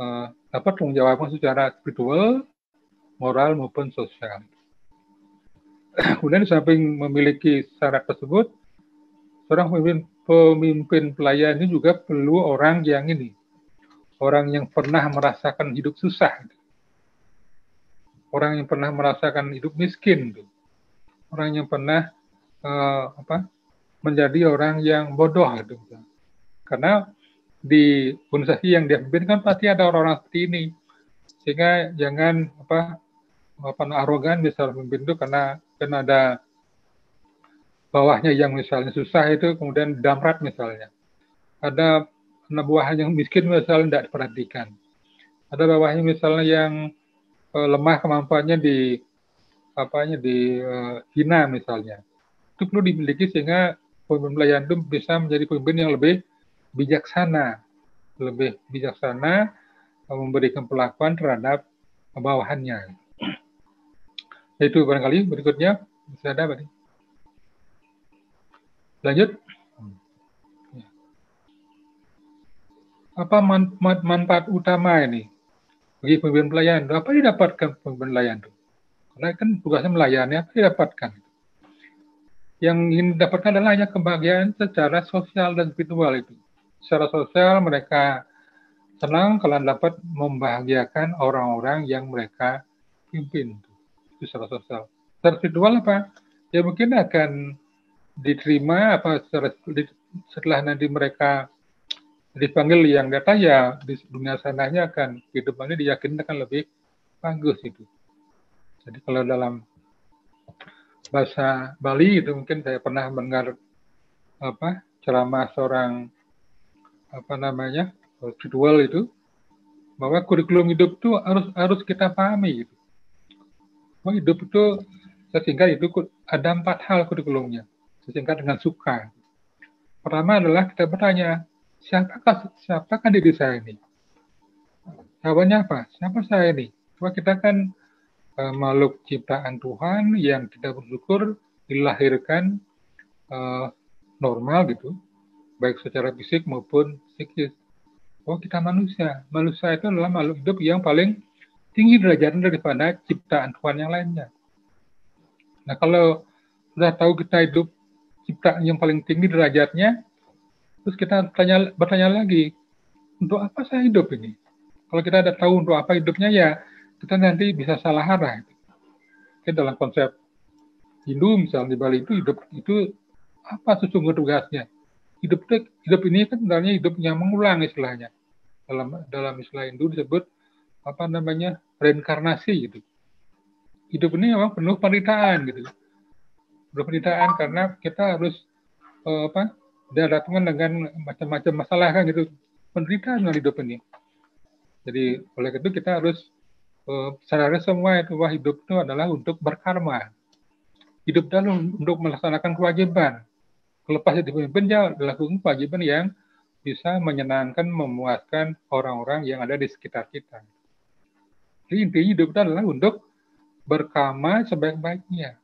uh, dapat tanggung jawabnya secara spiritual, moral maupun sosial. Kemudian di samping memiliki syarat tersebut, seorang pemimpin, pemimpin pelayan ini juga perlu orang yang ini, orang yang pernah merasakan hidup susah, orang yang pernah merasakan hidup miskin, orang yang pernah uh, apa menjadi orang yang bodoh, gitu. karena di organisasi yang dia pimpin kan pasti ada orang-orang seperti ini, sehingga jangan apa apa arogan misalnya memimpin itu karena kan ada bawahnya yang misalnya susah itu kemudian damrat misalnya. Ada anak buahnya yang miskin misalnya tidak diperhatikan. Ada bawahnya misalnya yang uh, lemah kemampuannya di apanya di uh, hina misalnya. Itu perlu dimiliki sehingga pemimpin pelayan itu bisa menjadi pemimpin yang lebih bijaksana, lebih bijaksana memberikan perlakuan terhadap bawahannya. Itu barangkali berikutnya bisa ada apa nih? Lanjut. Apa man, man, manfaat utama ini bagi pemimpin pelayan? Apa yang didapatkan pemimpin pelayan itu? Karena kan tugasnya melayani, apa didapatkan? Yang ingin didapatkan adalah hanya kebahagiaan secara sosial dan spiritual itu. Secara sosial mereka senang kalau dapat membahagiakan orang-orang yang mereka pimpin. Itu secara sosial. Secara spiritual apa? Ya mungkin akan diterima apa setelah nanti mereka dipanggil yang datang ya di dunia sananya akan kehidupannya diyakini akan lebih bagus itu. Jadi kalau dalam bahasa Bali itu mungkin saya pernah mendengar apa ceramah seorang apa namanya spiritual itu bahwa kurikulum hidup itu harus harus kita pahami gitu. Bahwa hidup itu sehingga itu ada empat hal kurikulumnya disingkat dengan suka. Pertama adalah kita bertanya, siapakah siapakah diri saya ini? Jawabannya apa? Siapa saya ini? Coba kita kan uh, makhluk ciptaan Tuhan yang kita bersyukur dilahirkan uh, normal gitu, baik secara fisik maupun psikis. Oh kita manusia. Manusia itu adalah makhluk hidup yang paling tinggi derajatnya daripada ciptaan Tuhan yang lainnya. Nah kalau sudah tahu kita hidup ciptaan yang paling tinggi derajatnya, terus kita tanya, bertanya lagi, untuk apa saya hidup ini? Kalau kita ada tahu untuk apa hidupnya ya, kita nanti bisa salah arah. Oke, dalam konsep Hindu misalnya di Bali itu hidup itu apa sesungguhnya tugasnya? Hidup hidup ini kan sebenarnya hidup yang mengulang istilahnya. Dalam dalam istilah Hindu disebut apa namanya reinkarnasi gitu. Hidup ini memang penuh penderitaan gitu berpenderitaan karena kita harus uh, apa berhadapan dengan macam-macam masalah kan gitu penderitaan dalam hidup ini. Jadi oleh itu kita harus uh, sadari semua itu bahwa hidup itu adalah untuk berkarma. Hidup dalam untuk melaksanakan kewajiban. Lepas jadi pemimpin dia dilakukan kewajiban yang bisa menyenangkan, memuaskan orang-orang yang ada di sekitar kita. Jadi intinya hidup itu adalah untuk berkarma sebaik-baiknya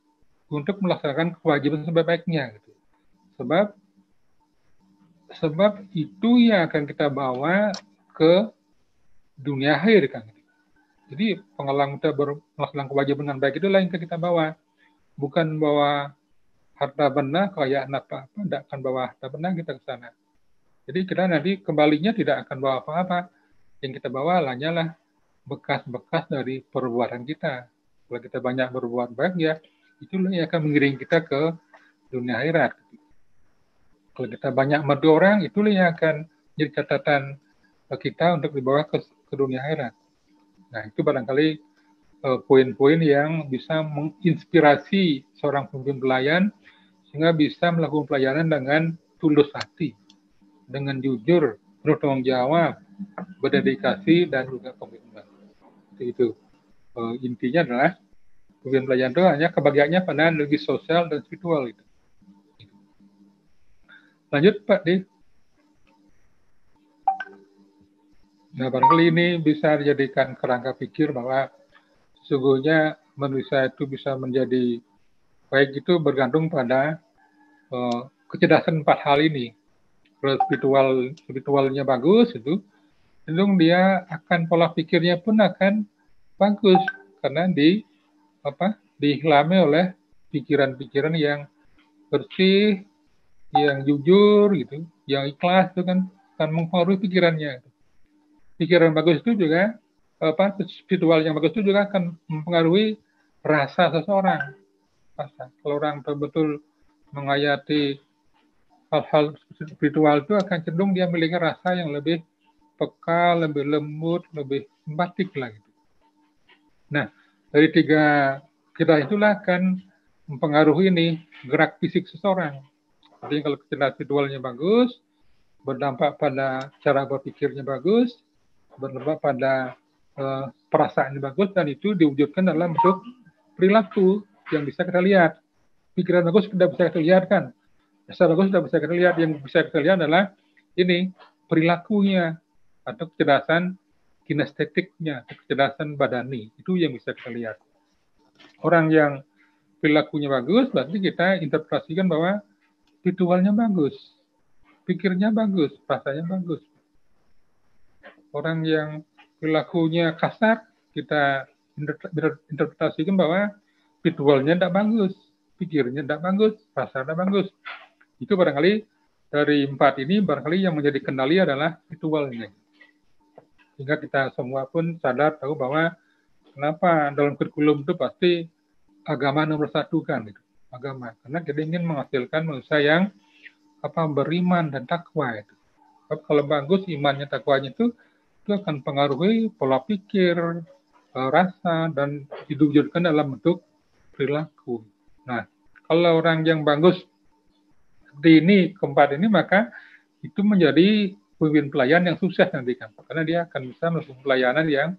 untuk melaksanakan kewajiban sebaik-baiknya gitu. Sebab sebab itu yang akan kita bawa ke dunia akhir kan. Jadi pengalaman kita melaksanakan kewajiban dengan baik itu lain yang kita bawa. Bukan bawa harta benda kayak apa-apa, tidak akan bawa harta benda kita ke sana. Jadi kita nanti kembalinya tidak akan bawa apa-apa. Yang kita bawa hanyalah bekas-bekas dari perbuatan kita. Kalau kita banyak berbuat baik ya itulah yang akan mengiring kita ke dunia akhirat. Kalau kita banyak merdu orang, itulah yang akan jadi catatan kita untuk dibawa ke, ke dunia akhirat. Nah, itu barangkali uh, poin-poin yang bisa menginspirasi seorang pemimpin pelayan sehingga bisa melakukan pelayanan dengan tulus hati, dengan jujur, penuh tanggung jawab, berdedikasi dan juga komitmen. Itu, itu. Uh, intinya adalah Kemudian pelajaran itu hanya kebahagiaannya pada energi sosial dan spiritual itu. Lanjut Pak Di. Nah barangkali ini bisa dijadikan kerangka pikir bahwa sesungguhnya manusia itu bisa menjadi baik itu bergantung pada uh, kecerdasan empat hal ini. Spiritual spiritualnya bagus itu, tentu dia akan pola pikirnya pun akan bagus karena di apa diiklami oleh pikiran-pikiran yang bersih, yang jujur gitu, yang ikhlas itu kan akan mempengaruhi pikirannya. pikiran bagus itu juga apa spiritual yang bagus itu juga akan mempengaruhi rasa seseorang. Rasa. Kalau orang betul-betul mengayati hal-hal spiritual itu akan cenderung dia memiliki rasa yang lebih peka, lebih lembut, lebih simpatik lah gitu. Nah, dari tiga kita itulah akan mempengaruhi ini gerak fisik seseorang. Artinya kalau kecerdasan spiritualnya bagus, berdampak pada cara berpikirnya bagus, berdampak pada uh, perasaannya bagus, dan itu diwujudkan dalam bentuk perilaku yang bisa kita lihat. Pikiran bagus tidak bisa kita lihat kan. Rasa bagus tidak bisa kita lihat. Yang bisa kita lihat adalah ini perilakunya atau kecerdasan kinestetiknya, kecerdasan badani. Itu yang bisa kita lihat. Orang yang perilakunya bagus, berarti kita interpretasikan bahwa ritualnya bagus, pikirnya bagus, rasanya bagus. Orang yang perilakunya kasar, kita interpretasikan bahwa ritualnya tidak bagus, pikirnya tidak bagus, rasanya tidak bagus. Itu barangkali dari empat ini barangkali yang menjadi kendali adalah ritualnya. Sehingga kita semua pun sadar tahu bahwa kenapa dalam kurikulum itu pasti agama nomor satu kan gitu. Agama. Karena kita ingin menghasilkan manusia yang apa beriman dan takwa itu kalau bagus imannya takwanya itu itu akan pengaruhi pola pikir eh, rasa dan diwujudkan dalam bentuk perilaku. Nah kalau orang yang bagus di ini keempat ini maka itu menjadi pemimpin pelayan yang sukses nanti kan karena dia akan bisa melakukan pelayanan yang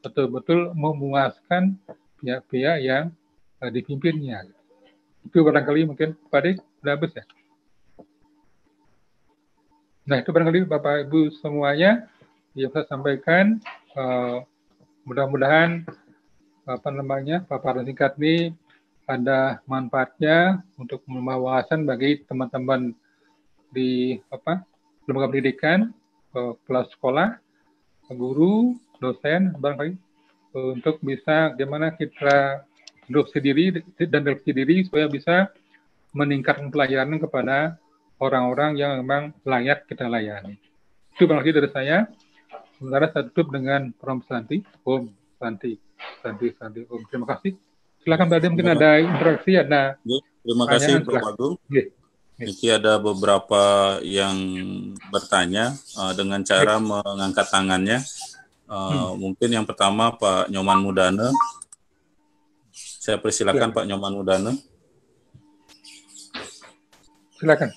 betul-betul memuaskan pihak-pihak yang uh, dipimpinnya. Itu barangkali mungkin sudah habis ya. Nah itu barangkali Bapak Ibu semuanya yang saya sampaikan. Uh, mudah-mudahan apa namanya paparan singkat ini ada manfaatnya untuk menambah wawasan bagi teman-teman di apa lembaga pendidikan, uh, kelas sekolah, guru, dosen, barangkali untuk bisa gimana kita adopsi diri dan adopsi diri supaya bisa meningkatkan pelayanan kepada orang-orang yang memang layak kita layani. Itu barangkali dari saya. Sementara saya tutup dengan Pram Santi. Om Santi. Santi, Santi. Om. Terima kasih. Silakan Mbak mungkin ada interaksi, ada Terima kasih Prof. Agung. Ini ada beberapa yang bertanya uh, dengan cara mengangkat tangannya. Uh, hmm. Mungkin yang pertama Pak Nyoman Mudane saya persilakan ya. Pak Nyoman Udana. Silakan.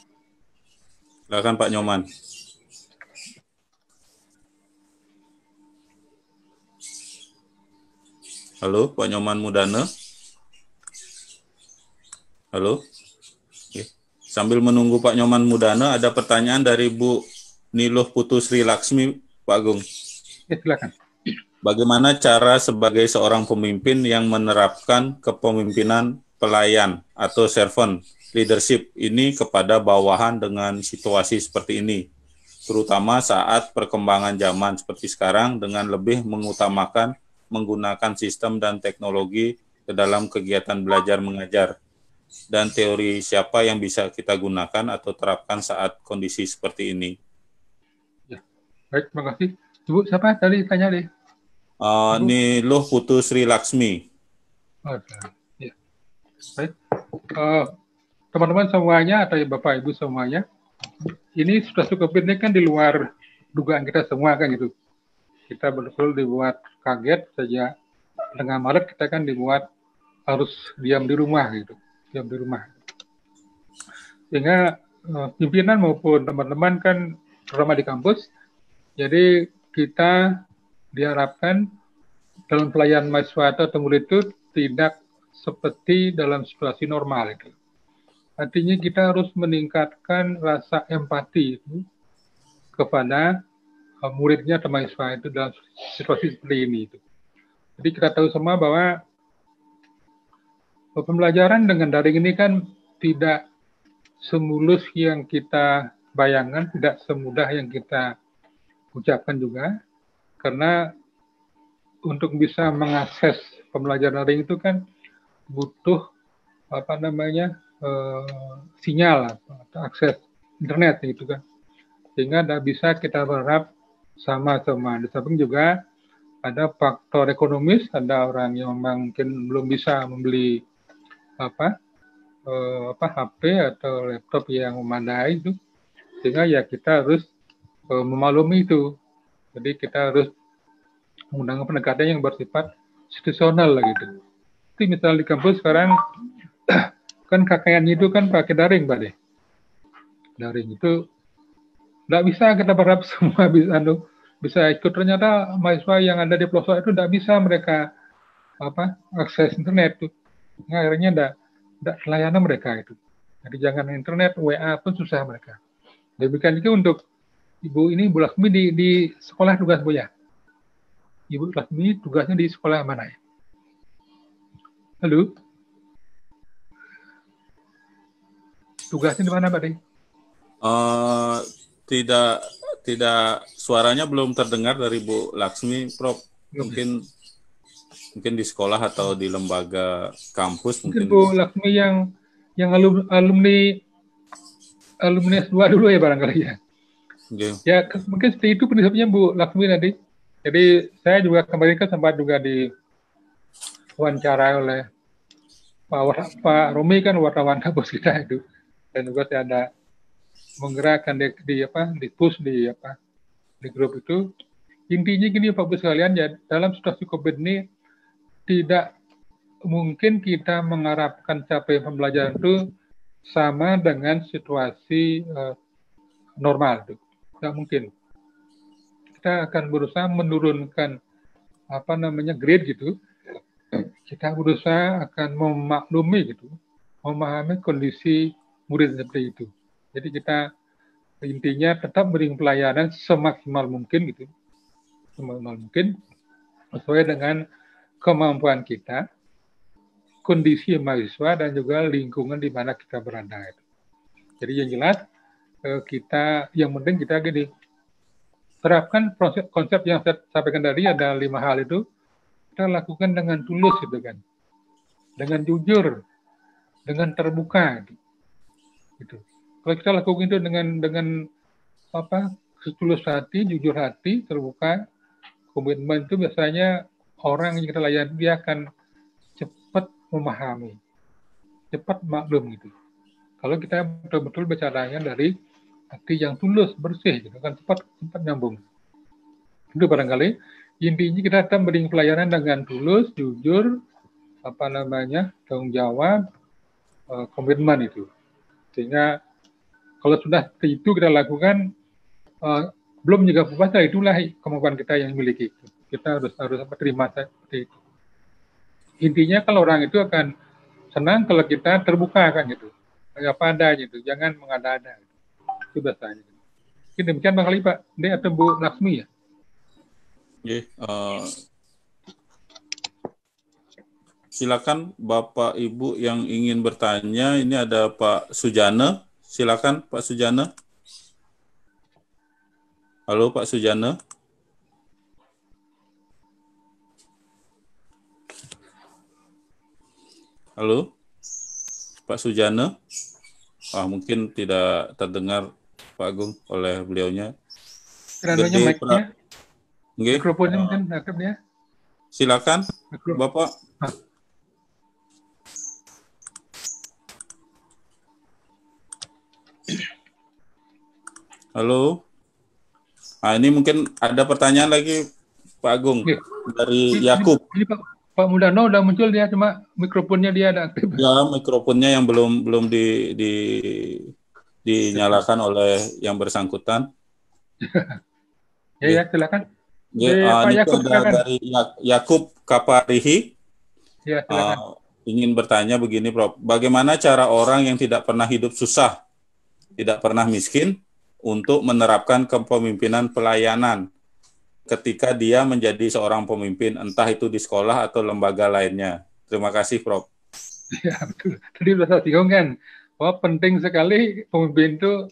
Silakan Pak Nyoman. Halo, Pak Nyoman Mudana. Halo. Sambil menunggu Pak Nyoman Mudana, ada pertanyaan dari Bu Niluh Putu Sri Laksmi, Pak Agung. Ya, silakan. Bagaimana cara sebagai seorang pemimpin yang menerapkan kepemimpinan pelayan atau servant leadership ini kepada bawahan dengan situasi seperti ini, terutama saat perkembangan zaman seperti sekarang dengan lebih mengutamakan menggunakan sistem dan teknologi ke dalam kegiatan belajar mengajar dan teori siapa yang bisa kita gunakan atau terapkan saat kondisi seperti ini. Ya, baik, terima kasih. Ibu, siapa tadi tanya deh? Uh, ini Loh Putu Sri Laksmi. Oke. Ya. Baik. Uh, teman-teman semuanya atau Bapak Ibu semuanya, ini sudah cukup ini kan di luar dugaan kita semua kan gitu. Kita betul dibuat kaget saja tengah Maret kita kan dibuat harus diam di rumah gitu, diam di rumah. Sehingga uh, pimpinan maupun teman-teman kan terutama di kampus, jadi kita diharapkan dalam pelayanan mahasiswa atau murid itu tidak seperti dalam situasi normal itu. Artinya kita harus meningkatkan rasa empati itu kepada uh, muridnya atau mahasiswa itu dalam situasi seperti ini. Jadi kita tahu semua bahwa pembelajaran dengan daring ini kan tidak semulus yang kita bayangkan, tidak semudah yang kita ucapkan juga karena untuk bisa mengakses pembelajaran daring itu kan butuh apa namanya uh, sinyal atau akses internet gitu kan sehingga tidak bisa kita berharap sama-sama. Di juga ada faktor ekonomis, ada orang yang mungkin belum bisa membeli apa eh, apa HP atau laptop yang memadai itu, sehingga ya kita harus eh, memaklumi itu. Jadi kita harus menggunakan pendekatan yang bersifat institusional lah gitu. Jadi misalnya di kampus sekarang kan KKN itu kan pakai daring, Pak deh. Daring itu nggak bisa kita berharap semua bisa anu, bisa ikut ternyata mahasiswa yang ada di pelosok itu tidak bisa mereka apa akses internet itu nah, akhirnya tidak tidak layanan mereka itu. Jadi jangan internet WA pun susah mereka. Demikian juga untuk ibu ini Bu Laksmi di, di sekolah tugas Bu ya? Ibu Laksmi tugasnya di sekolah mana ya? Halo? Tugasnya di mana Pak Deng? Uh, tidak tidak suaranya belum terdengar dari Bu Laksmi, Prof. Mungkin mungkin di sekolah atau di lembaga kampus mungkin, mungkin Bu Laksmi yang yang alum, alumni alumni S2 dulu ya barangkali ya. Okay. Ya mungkin seperti itu prinsipnya Bu Laksmi nanti. Jadi saya juga kemarin kan sempat juga di wawancara oleh Pak, Pak Romi kan wartawan kampus kita itu dan juga saya ada menggerakkan di, di apa di push di apa di grup itu intinya gini Pak Bu sekalian ya dalam situasi COVID ini tidak mungkin kita mengharapkan capaian pembelajaran itu sama dengan situasi uh, normal tidak mungkin. Kita akan berusaha menurunkan apa namanya grade gitu. Kita berusaha akan memaklumi gitu memahami kondisi murid seperti itu. Jadi kita intinya tetap beri pelayanan semaksimal mungkin gitu, semaksimal mungkin sesuai dengan kemampuan kita, kondisi mahasiswa dan juga lingkungan di mana kita berada. Jadi yang jelas eh, kita yang penting kita gini terapkan proses konsep yang saya sampaikan tadi ada lima hal itu kita lakukan dengan tulus gitu kan dengan jujur dengan terbuka gitu. Kalau kita lakukan itu dengan dengan apa setulus hati, jujur hati, terbuka, komitmen itu biasanya orang yang kita layani dia akan cepat memahami, cepat maklum gitu. Kalau kita betul-betul bicaranya dari hati yang tulus, bersih, gitu, kan cepat cepat nyambung. Itu barangkali intinya kita akan beri pelayanan dengan tulus, jujur, apa namanya, tanggung jawab, eh, komitmen itu. Sehingga kalau sudah itu kita lakukan, uh, belum juga puasa itulah kemampuan kita yang miliki. Kita harus harus terima seperti itu. Intinya kalau orang itu akan senang kalau kita terbuka kan gitu, apa ada gitu, jangan mengada-ada. Gitu. Itu biasanya. Gitu. Demikian Bang Ali Pak, dia atau Bu Laksmi ya? Yeah, uh, silakan Bapak Ibu yang ingin bertanya. Ini ada Pak Sujana. Silakan Pak Sujana. Halo Pak Sujana. Halo Pak Sujana. Ah, mungkin tidak terdengar Pak Agung oleh beliaunya. Keranonya mic-nya. Mikrofonnya mungkin ya. Silakan Bapak. Ah. Halo. Nah, ini mungkin ada pertanyaan lagi Pak Agung Oke. dari Yakub. Ini, Pak, Pak Mudano udah muncul dia cuma mikrofonnya dia ada aktif. Ya, mikrofonnya yang belum belum di, di dinyalakan oleh yang bersangkutan. ya, ya, silakan. Ya, uh, ini Yakub, ada dari Yakub Kaparihi. Ya, silakan. Uh, ingin bertanya begini, Prof. Bagaimana cara orang yang tidak pernah hidup susah, tidak pernah miskin, untuk menerapkan kepemimpinan pelayanan ketika dia menjadi seorang pemimpin, entah itu di sekolah atau lembaga lainnya. Terima kasih, Prof. Ya, betul. Tadi sudah saya bingung kan, bahwa penting sekali pemimpin itu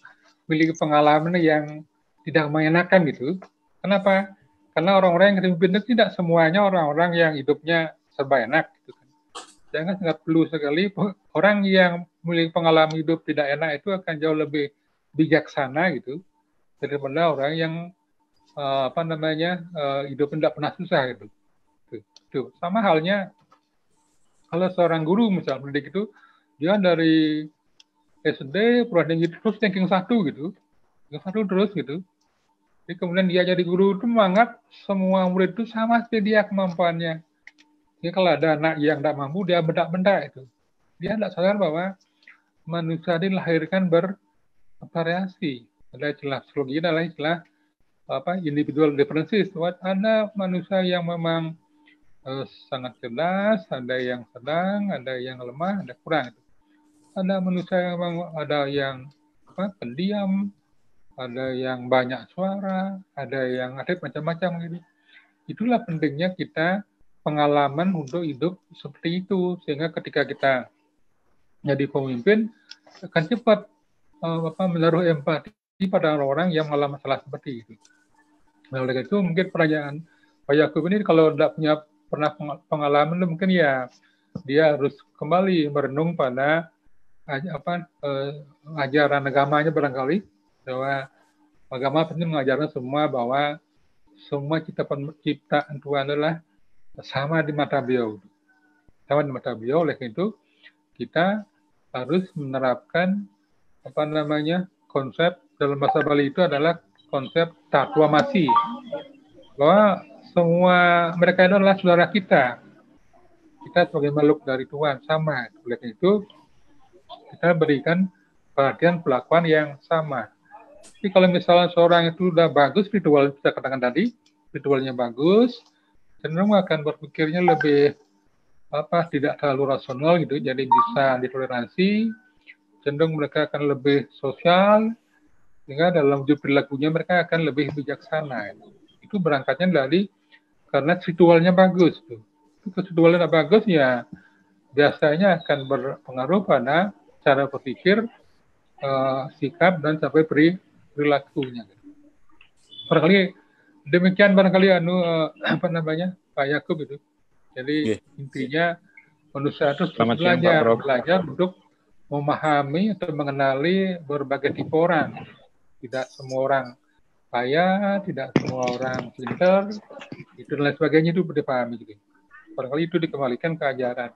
memiliki pengalaman yang tidak mengenakan gitu. Kenapa? Karena orang-orang yang dipimpin itu tidak semuanya orang-orang yang hidupnya serba enak. Gitu kan. Jangan sangat perlu sekali orang yang memiliki pengalaman hidup tidak enak itu akan jauh lebih bijaksana gitu daripada orang yang uh, apa namanya uh, hidup tidak pernah susah gitu. Tuh, tuh. Sama halnya kalau seorang guru misal pendidik itu dia dari SD perguruan tinggi terus ranking satu gitu, yang satu terus gitu. Jadi kemudian dia jadi guru itu menganggap semua murid itu sama seperti dia kemampuannya. Jadi kalau ada anak yang tidak mampu dia benda-benda itu. Dia tidak sadar bahwa manusia dilahirkan bervariasi. Ada istilah psikologi adalah istilah apa individual differences. Ada manusia yang memang uh, sangat cerdas, ada yang sedang, ada yang lemah, ada kurang. Ada manusia yang memang ada yang apa, pendiam, ada yang banyak suara, ada yang ada macam-macam gitu. Itulah pentingnya kita pengalaman untuk hidup seperti itu sehingga ketika kita jadi pemimpin akan cepat uh, apa, menaruh empati pada orang-orang yang mengalami masalah seperti itu. Nah, oleh itu mungkin pertanyaan Pak Yakub ini kalau tidak punya pernah pengalaman mungkin ya dia harus kembali merenung pada apa eh, ajaran agamanya barangkali bahwa agama penting mengajarkan semua bahwa semua kita penciptaan Tuhan adalah sama di mata beliau. Sama di mata beliau oleh itu kita harus menerapkan apa namanya konsep dalam bahasa Bali itu adalah konsep tatwa masih bahwa semua mereka itu adalah saudara kita. Kita sebagai makhluk dari Tuhan sama. Oleh itu kita berikan perhatian pelakuan yang sama. Tapi kalau misalnya seorang itu sudah bagus spiritual kita katakan tadi spiritualnya bagus cenderung akan berpikirnya lebih apa tidak terlalu rasional gitu. Jadi bisa ditoleransi cenderung mereka akan lebih sosial sehingga dalam wujud perilakunya mereka akan lebih bijaksana itu berangkatnya dari karena ritualnya bagus tuh. Itu ritualnya bagus ya biasanya akan berpengaruh pada cara berpikir uh, sikap dan sampai peri, perilakunya barangkali demikian barangkali anu uh, apa namanya Pak Yakub itu jadi yeah. intinya manusia itu Selamat belajar, siang, belajar untuk memahami atau mengenali berbagai tipe orang. Tidak semua orang kaya, tidak semua orang pintar, itu dan lain sebagainya itu dipahami. Gitu. Barangkali itu dikembalikan ke ajaran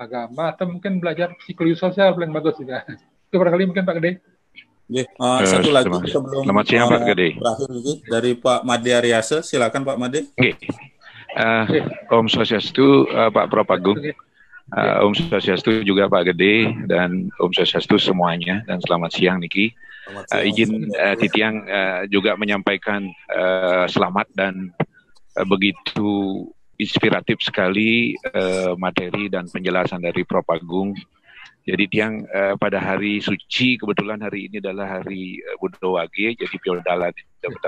agama atau mungkin belajar psikologi sosial paling bagus juga. Itu barangkali mungkin Pak Gede. Yeah. Uh, uh, satu lagi sebelum Selamat siang Pak Gede. Terakhir dari Pak Made Ariase, silakan Pak Made. Okay. Uh, Om Swastiastu, uh, Pak Propagung. Uh, Om Swastiastu juga Pak Gede dan Om Swastiastu semuanya dan selamat siang Niki. Uh, izin uh, Titiang uh, juga menyampaikan uh, selamat dan uh, begitu inspiratif sekali uh, materi dan penjelasan dari Propagung. Jadi tiang uh, pada hari suci kebetulan hari ini adalah hari uh, Budo Wage, jadi Piodala di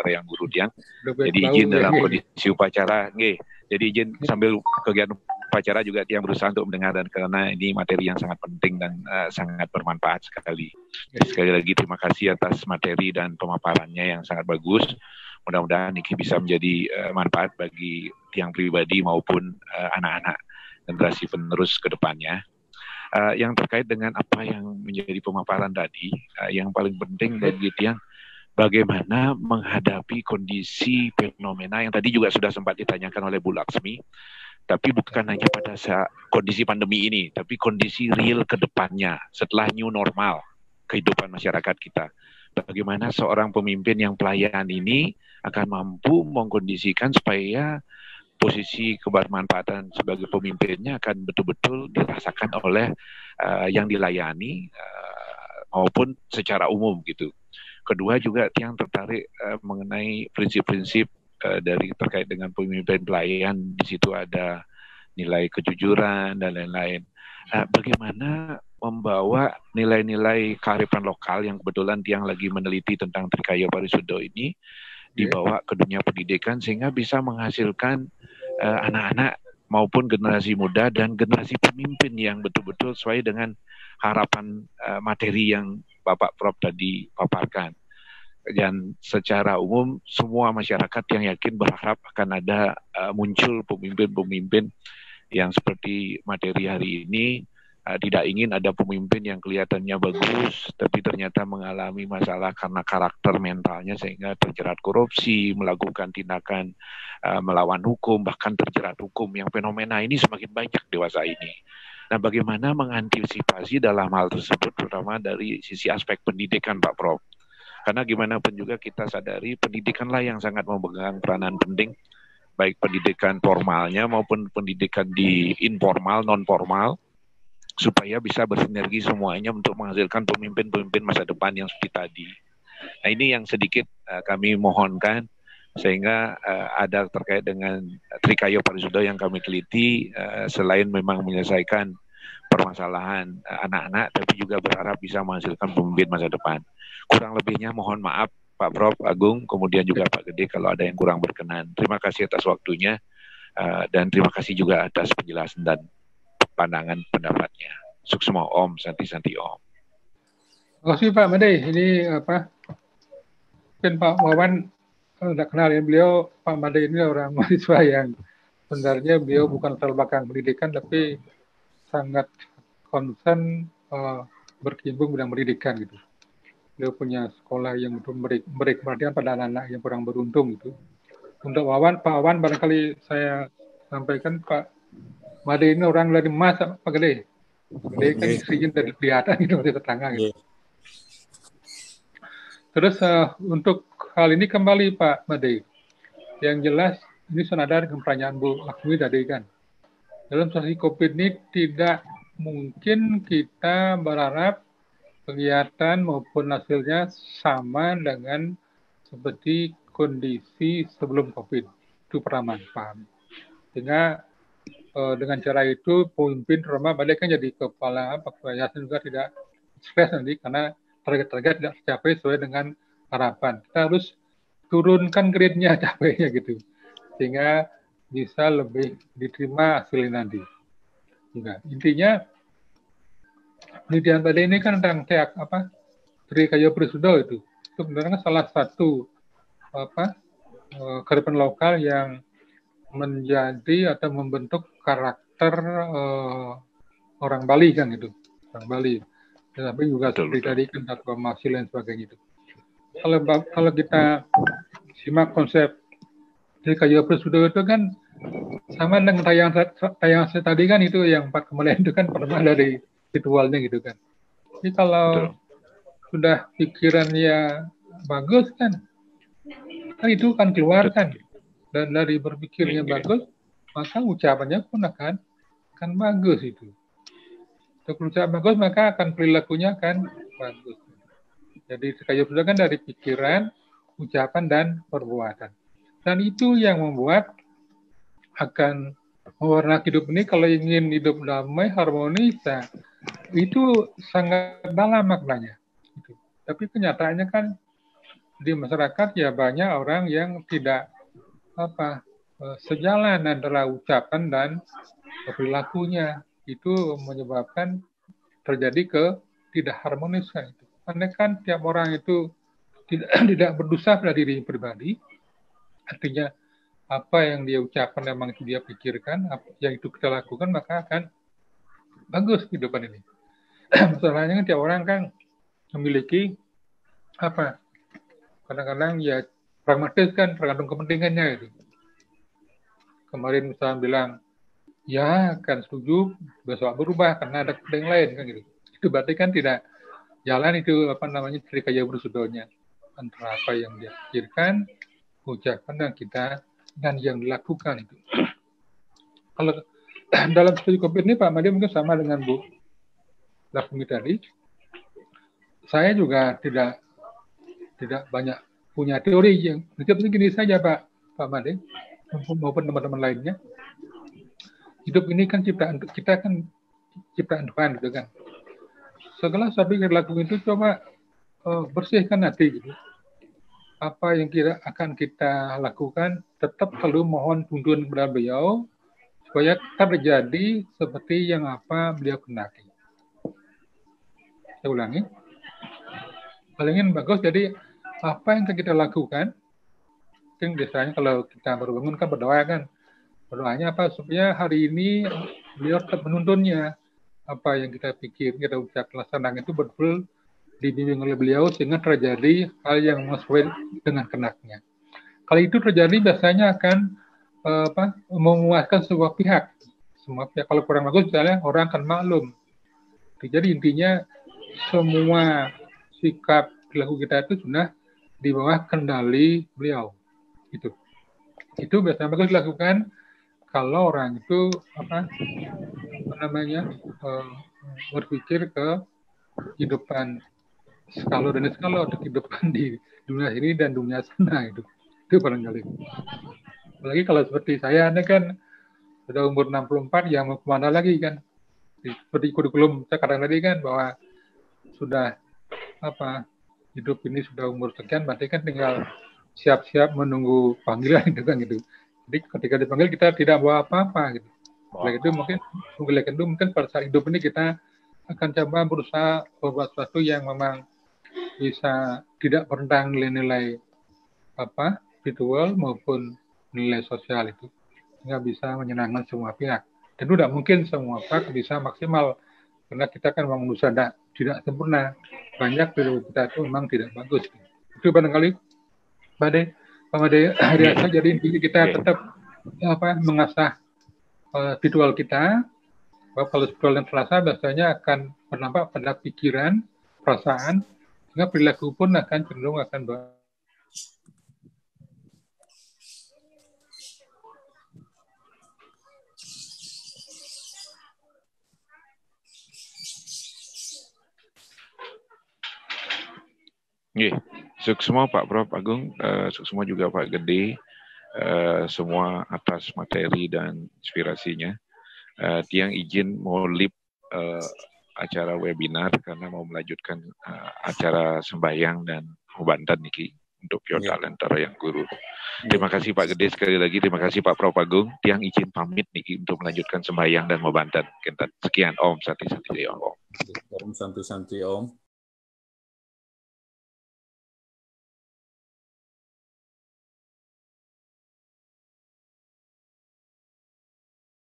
yang guru tiang. Jadi izin dalam kondisi upacara, nggih jadi izin sambil kegiatan upacara juga yang berusaha untuk mendengar dan karena ini materi yang sangat penting dan uh, sangat bermanfaat sekali. Sekali lagi terima kasih atas materi dan pemaparannya yang sangat bagus. Mudah-mudahan ini bisa menjadi uh, manfaat bagi tiang pribadi maupun uh, anak-anak generasi penerus ke depannya. Uh, yang terkait dengan apa yang menjadi pemaparan tadi, uh, yang paling penting bagi tiang bagaimana menghadapi kondisi fenomena yang tadi juga sudah sempat ditanyakan oleh Bu Laksmi, tapi bukan hanya pada saat kondisi pandemi ini, tapi kondisi real ke depannya setelah new normal kehidupan masyarakat kita. Bagaimana seorang pemimpin yang pelayan ini akan mampu mengkondisikan supaya posisi kebermanfaatan sebagai pemimpinnya akan betul-betul dirasakan oleh uh, yang dilayani uh, maupun secara umum gitu. Kedua juga yang tertarik uh, mengenai prinsip-prinsip uh, dari terkait dengan pemimpin pelayan. Di situ ada nilai kejujuran dan lain-lain. Uh, bagaimana membawa nilai-nilai kearifan lokal yang kebetulan tiang lagi meneliti tentang Trikaya Parisudo ini dibawa ke dunia pendidikan sehingga bisa menghasilkan anak-anak uh, maupun generasi muda dan generasi pemimpin yang betul-betul sesuai dengan harapan uh, materi yang Bapak Prof tadi paparkan. Dan secara umum semua masyarakat yang yakin berharap akan ada uh, muncul pemimpin-pemimpin yang seperti materi hari ini uh, tidak ingin ada pemimpin yang kelihatannya bagus tapi ternyata mengalami masalah karena karakter mentalnya sehingga terjerat korupsi, melakukan tindakan uh, melawan hukum, bahkan terjerat hukum yang fenomena ini semakin banyak dewasa ini. Nah, bagaimana mengantisipasi dalam hal tersebut terutama dari sisi aspek pendidikan Pak Prof? Karena gimana pun juga kita sadari pendidikanlah yang sangat memegang peranan penting baik pendidikan formalnya maupun pendidikan di informal non formal supaya bisa bersinergi semuanya untuk menghasilkan pemimpin-pemimpin masa depan yang seperti tadi. Nah ini yang sedikit uh, kami mohonkan sehingga uh, ada terkait dengan Trikayo Parisudo yang kami teliti uh, selain memang menyelesaikan permasalahan anak-anak tapi juga berharap bisa menghasilkan pemimpin masa depan. Kurang lebihnya mohon maaf Pak Prof Agung kemudian juga Pak Gede kalau ada yang kurang berkenan. Terima kasih atas waktunya uh, dan terima kasih juga atas penjelasan dan pandangan pendapatnya. Suksma Om, Santi Santi Om. Terima kasih Pak Made. Ini apa? Mungkin Pak Wawan tidak kenal ya beliau Pak Made ini orang mahasiswa yang sebenarnya beliau bukan latar belakang pendidikan tapi sangat konsen uh, berkecimpung bidang pendidikan gitu. Beliau punya sekolah yang untuk perhatian pada anak-anak yang kurang beruntung itu. Untuk Wawan, Pak Wawan barangkali saya sampaikan Pak Made ini orang dari Mas Pak Gede. Gede kan istrinya dari kelihatan gitu masih tetangga gitu. Yeah. Terus uh, untuk hal ini kembali Pak Made. Yang jelas ini senada dengan pertanyaan Bu Lakmi tadi kan. Dalam situasi COVID ini tidak mungkin kita berharap kegiatan maupun hasilnya sama dengan seperti kondisi sebelum COVID. Itu pertama, paham. Sehingga uh, dengan cara itu pemimpin rumah balik kan jadi kepala kepala yayasan juga tidak stres nanti karena target-target tidak tercapai sesuai dengan harapan. Kita harus turunkan grade-nya capainya gitu sehingga bisa lebih diterima hasilnya nanti. Juga. Intinya penelitian tadi ini kan tentang teak apa Tri Kayu Prisudo itu. Itu sebenarnya salah satu apa eh, kearifan lokal yang menjadi atau membentuk karakter uh, orang Bali kan itu orang Bali. Tapi juga seperti tadi kan satu masih dan sebagainya itu. Kalau kalau kita simak konsep dari kayu Presudo itu kan sama dengan tayang tayang saya tadi kan itu yang empat kemuliaan itu kan pernah dari ritualnya gitu kan jadi kalau Betul. sudah pikirannya bagus kan kan itu kan keluar kan dan dari berpikirnya bagus, maka ucapannya pun akan akan bagus itu. Untuk ucapan bagus, maka akan perilakunya akan bagus. Jadi sekaya sudah kan dari pikiran, ucapan, dan perbuatan. Dan itu yang membuat akan mewarnai hidup ini kalau ingin hidup damai, harmonis, nah, itu sangat dalam maknanya. Tapi kenyataannya kan di masyarakat ya banyak orang yang tidak apa eh, sejalan antara ucapan dan perilakunya itu menyebabkan terjadi ke tidak harmonis kan itu. Karena kan tiap orang itu tidak tidak berdosa pada diri pribadi, artinya apa yang dia ucapkan memang dia pikirkan, apa yang itu kita lakukan maka akan bagus kehidupan ini. Masalahnya kan tiap orang kan memiliki apa kadang-kadang ya pragmatis kan tergantung kepentingannya itu. Kemarin misalnya bilang, ya kan setuju, besok berubah karena ada kepentingan lain kan gitu. Itu berarti kan tidak jalan itu apa namanya cerita jauh bersudonya antara apa yang dia pikirkan, ucapan dan kita dan yang dilakukan itu. Kalau dalam studi COVID ini Pak Madi mungkin sama dengan Bu Lakumi tadi. Saya juga tidak tidak banyak punya teori yang seperti gini saja Pak Pak Made maupun teman-teman lainnya. Hidup ini kan ciptaan kita kan ciptaan Tuhan gitu kan. Segala sesuatu yang dilakukan itu coba uh, bersihkan hati gitu. Apa yang kira akan kita lakukan tetap selalu mohon tuntunan kepada beliau supaya terjadi seperti yang apa beliau kenaki. Saya ulangi. Paling bagus jadi apa yang kita lakukan mungkin biasanya kalau kita baru bangun kan berdoa kan berdoanya apa supaya hari ini beliau tetap menuntunnya apa yang kita pikir, kita ucap laksanakan itu betul dibimbing oleh beliau sehingga terjadi hal yang sesuai dengan kenaknya. Kalau itu terjadi biasanya akan uh, apa, memuaskan sebuah pihak. Semua pihak kalau kurang bagus misalnya orang akan maklum. Jadi intinya semua sikap perilaku kita itu sudah di bawah kendali beliau. Itu. Itu biasanya bagus dilakukan kalau orang itu apa, apa namanya uh, berpikir ke kehidupan skala dan skala untuk kehidupan di dunia ini dan dunia sana itu itu barangkali apalagi kalau seperti saya ini kan sudah umur 64 ya mau ke mana lagi kan seperti kurikulum saya kadang tadi kan bahwa sudah apa hidup ini sudah umur sekian berarti kan tinggal siap-siap menunggu panggilan itu kan gitu jadi ketika dipanggil kita tidak bawa apa-apa gitu. Oleh itu mungkin oleh itu mungkin pada saat hidup ini kita akan coba berusaha berbuat sesuatu yang memang bisa tidak berendang nilai-nilai apa spiritual maupun nilai sosial itu sehingga bisa menyenangkan semua pihak. Dan tidak mungkin semua pihak bisa maksimal karena kita kan memang manusia tidak, sempurna. Banyak dari kita itu memang tidak bagus. Itu barangkali pada pada hari yeah. jadi kita yeah. tetap apa mengasah uh, kita bahwa kalau visual yang terasa biasanya akan bernampak pada pikiran, perasaan, sehingga perilaku pun akan cenderung akan Sukses semua Pak Prof Agung, uh, sukses semua juga Pak Gede, uh, semua atas materi dan inspirasinya. Uh, Tiang izin mau lip uh, acara webinar karena mau melanjutkan uh, acara sembahyang dan membantan Niki untuk Pure yeah. Talentara yang guru. Terima kasih Pak Gede sekali lagi. Terima kasih Pak Prof Agung. Tiang izin pamit Niki untuk melanjutkan sembahyang dan membantan. Sekian Om Santi Santi Om. Om Santi Santi Om.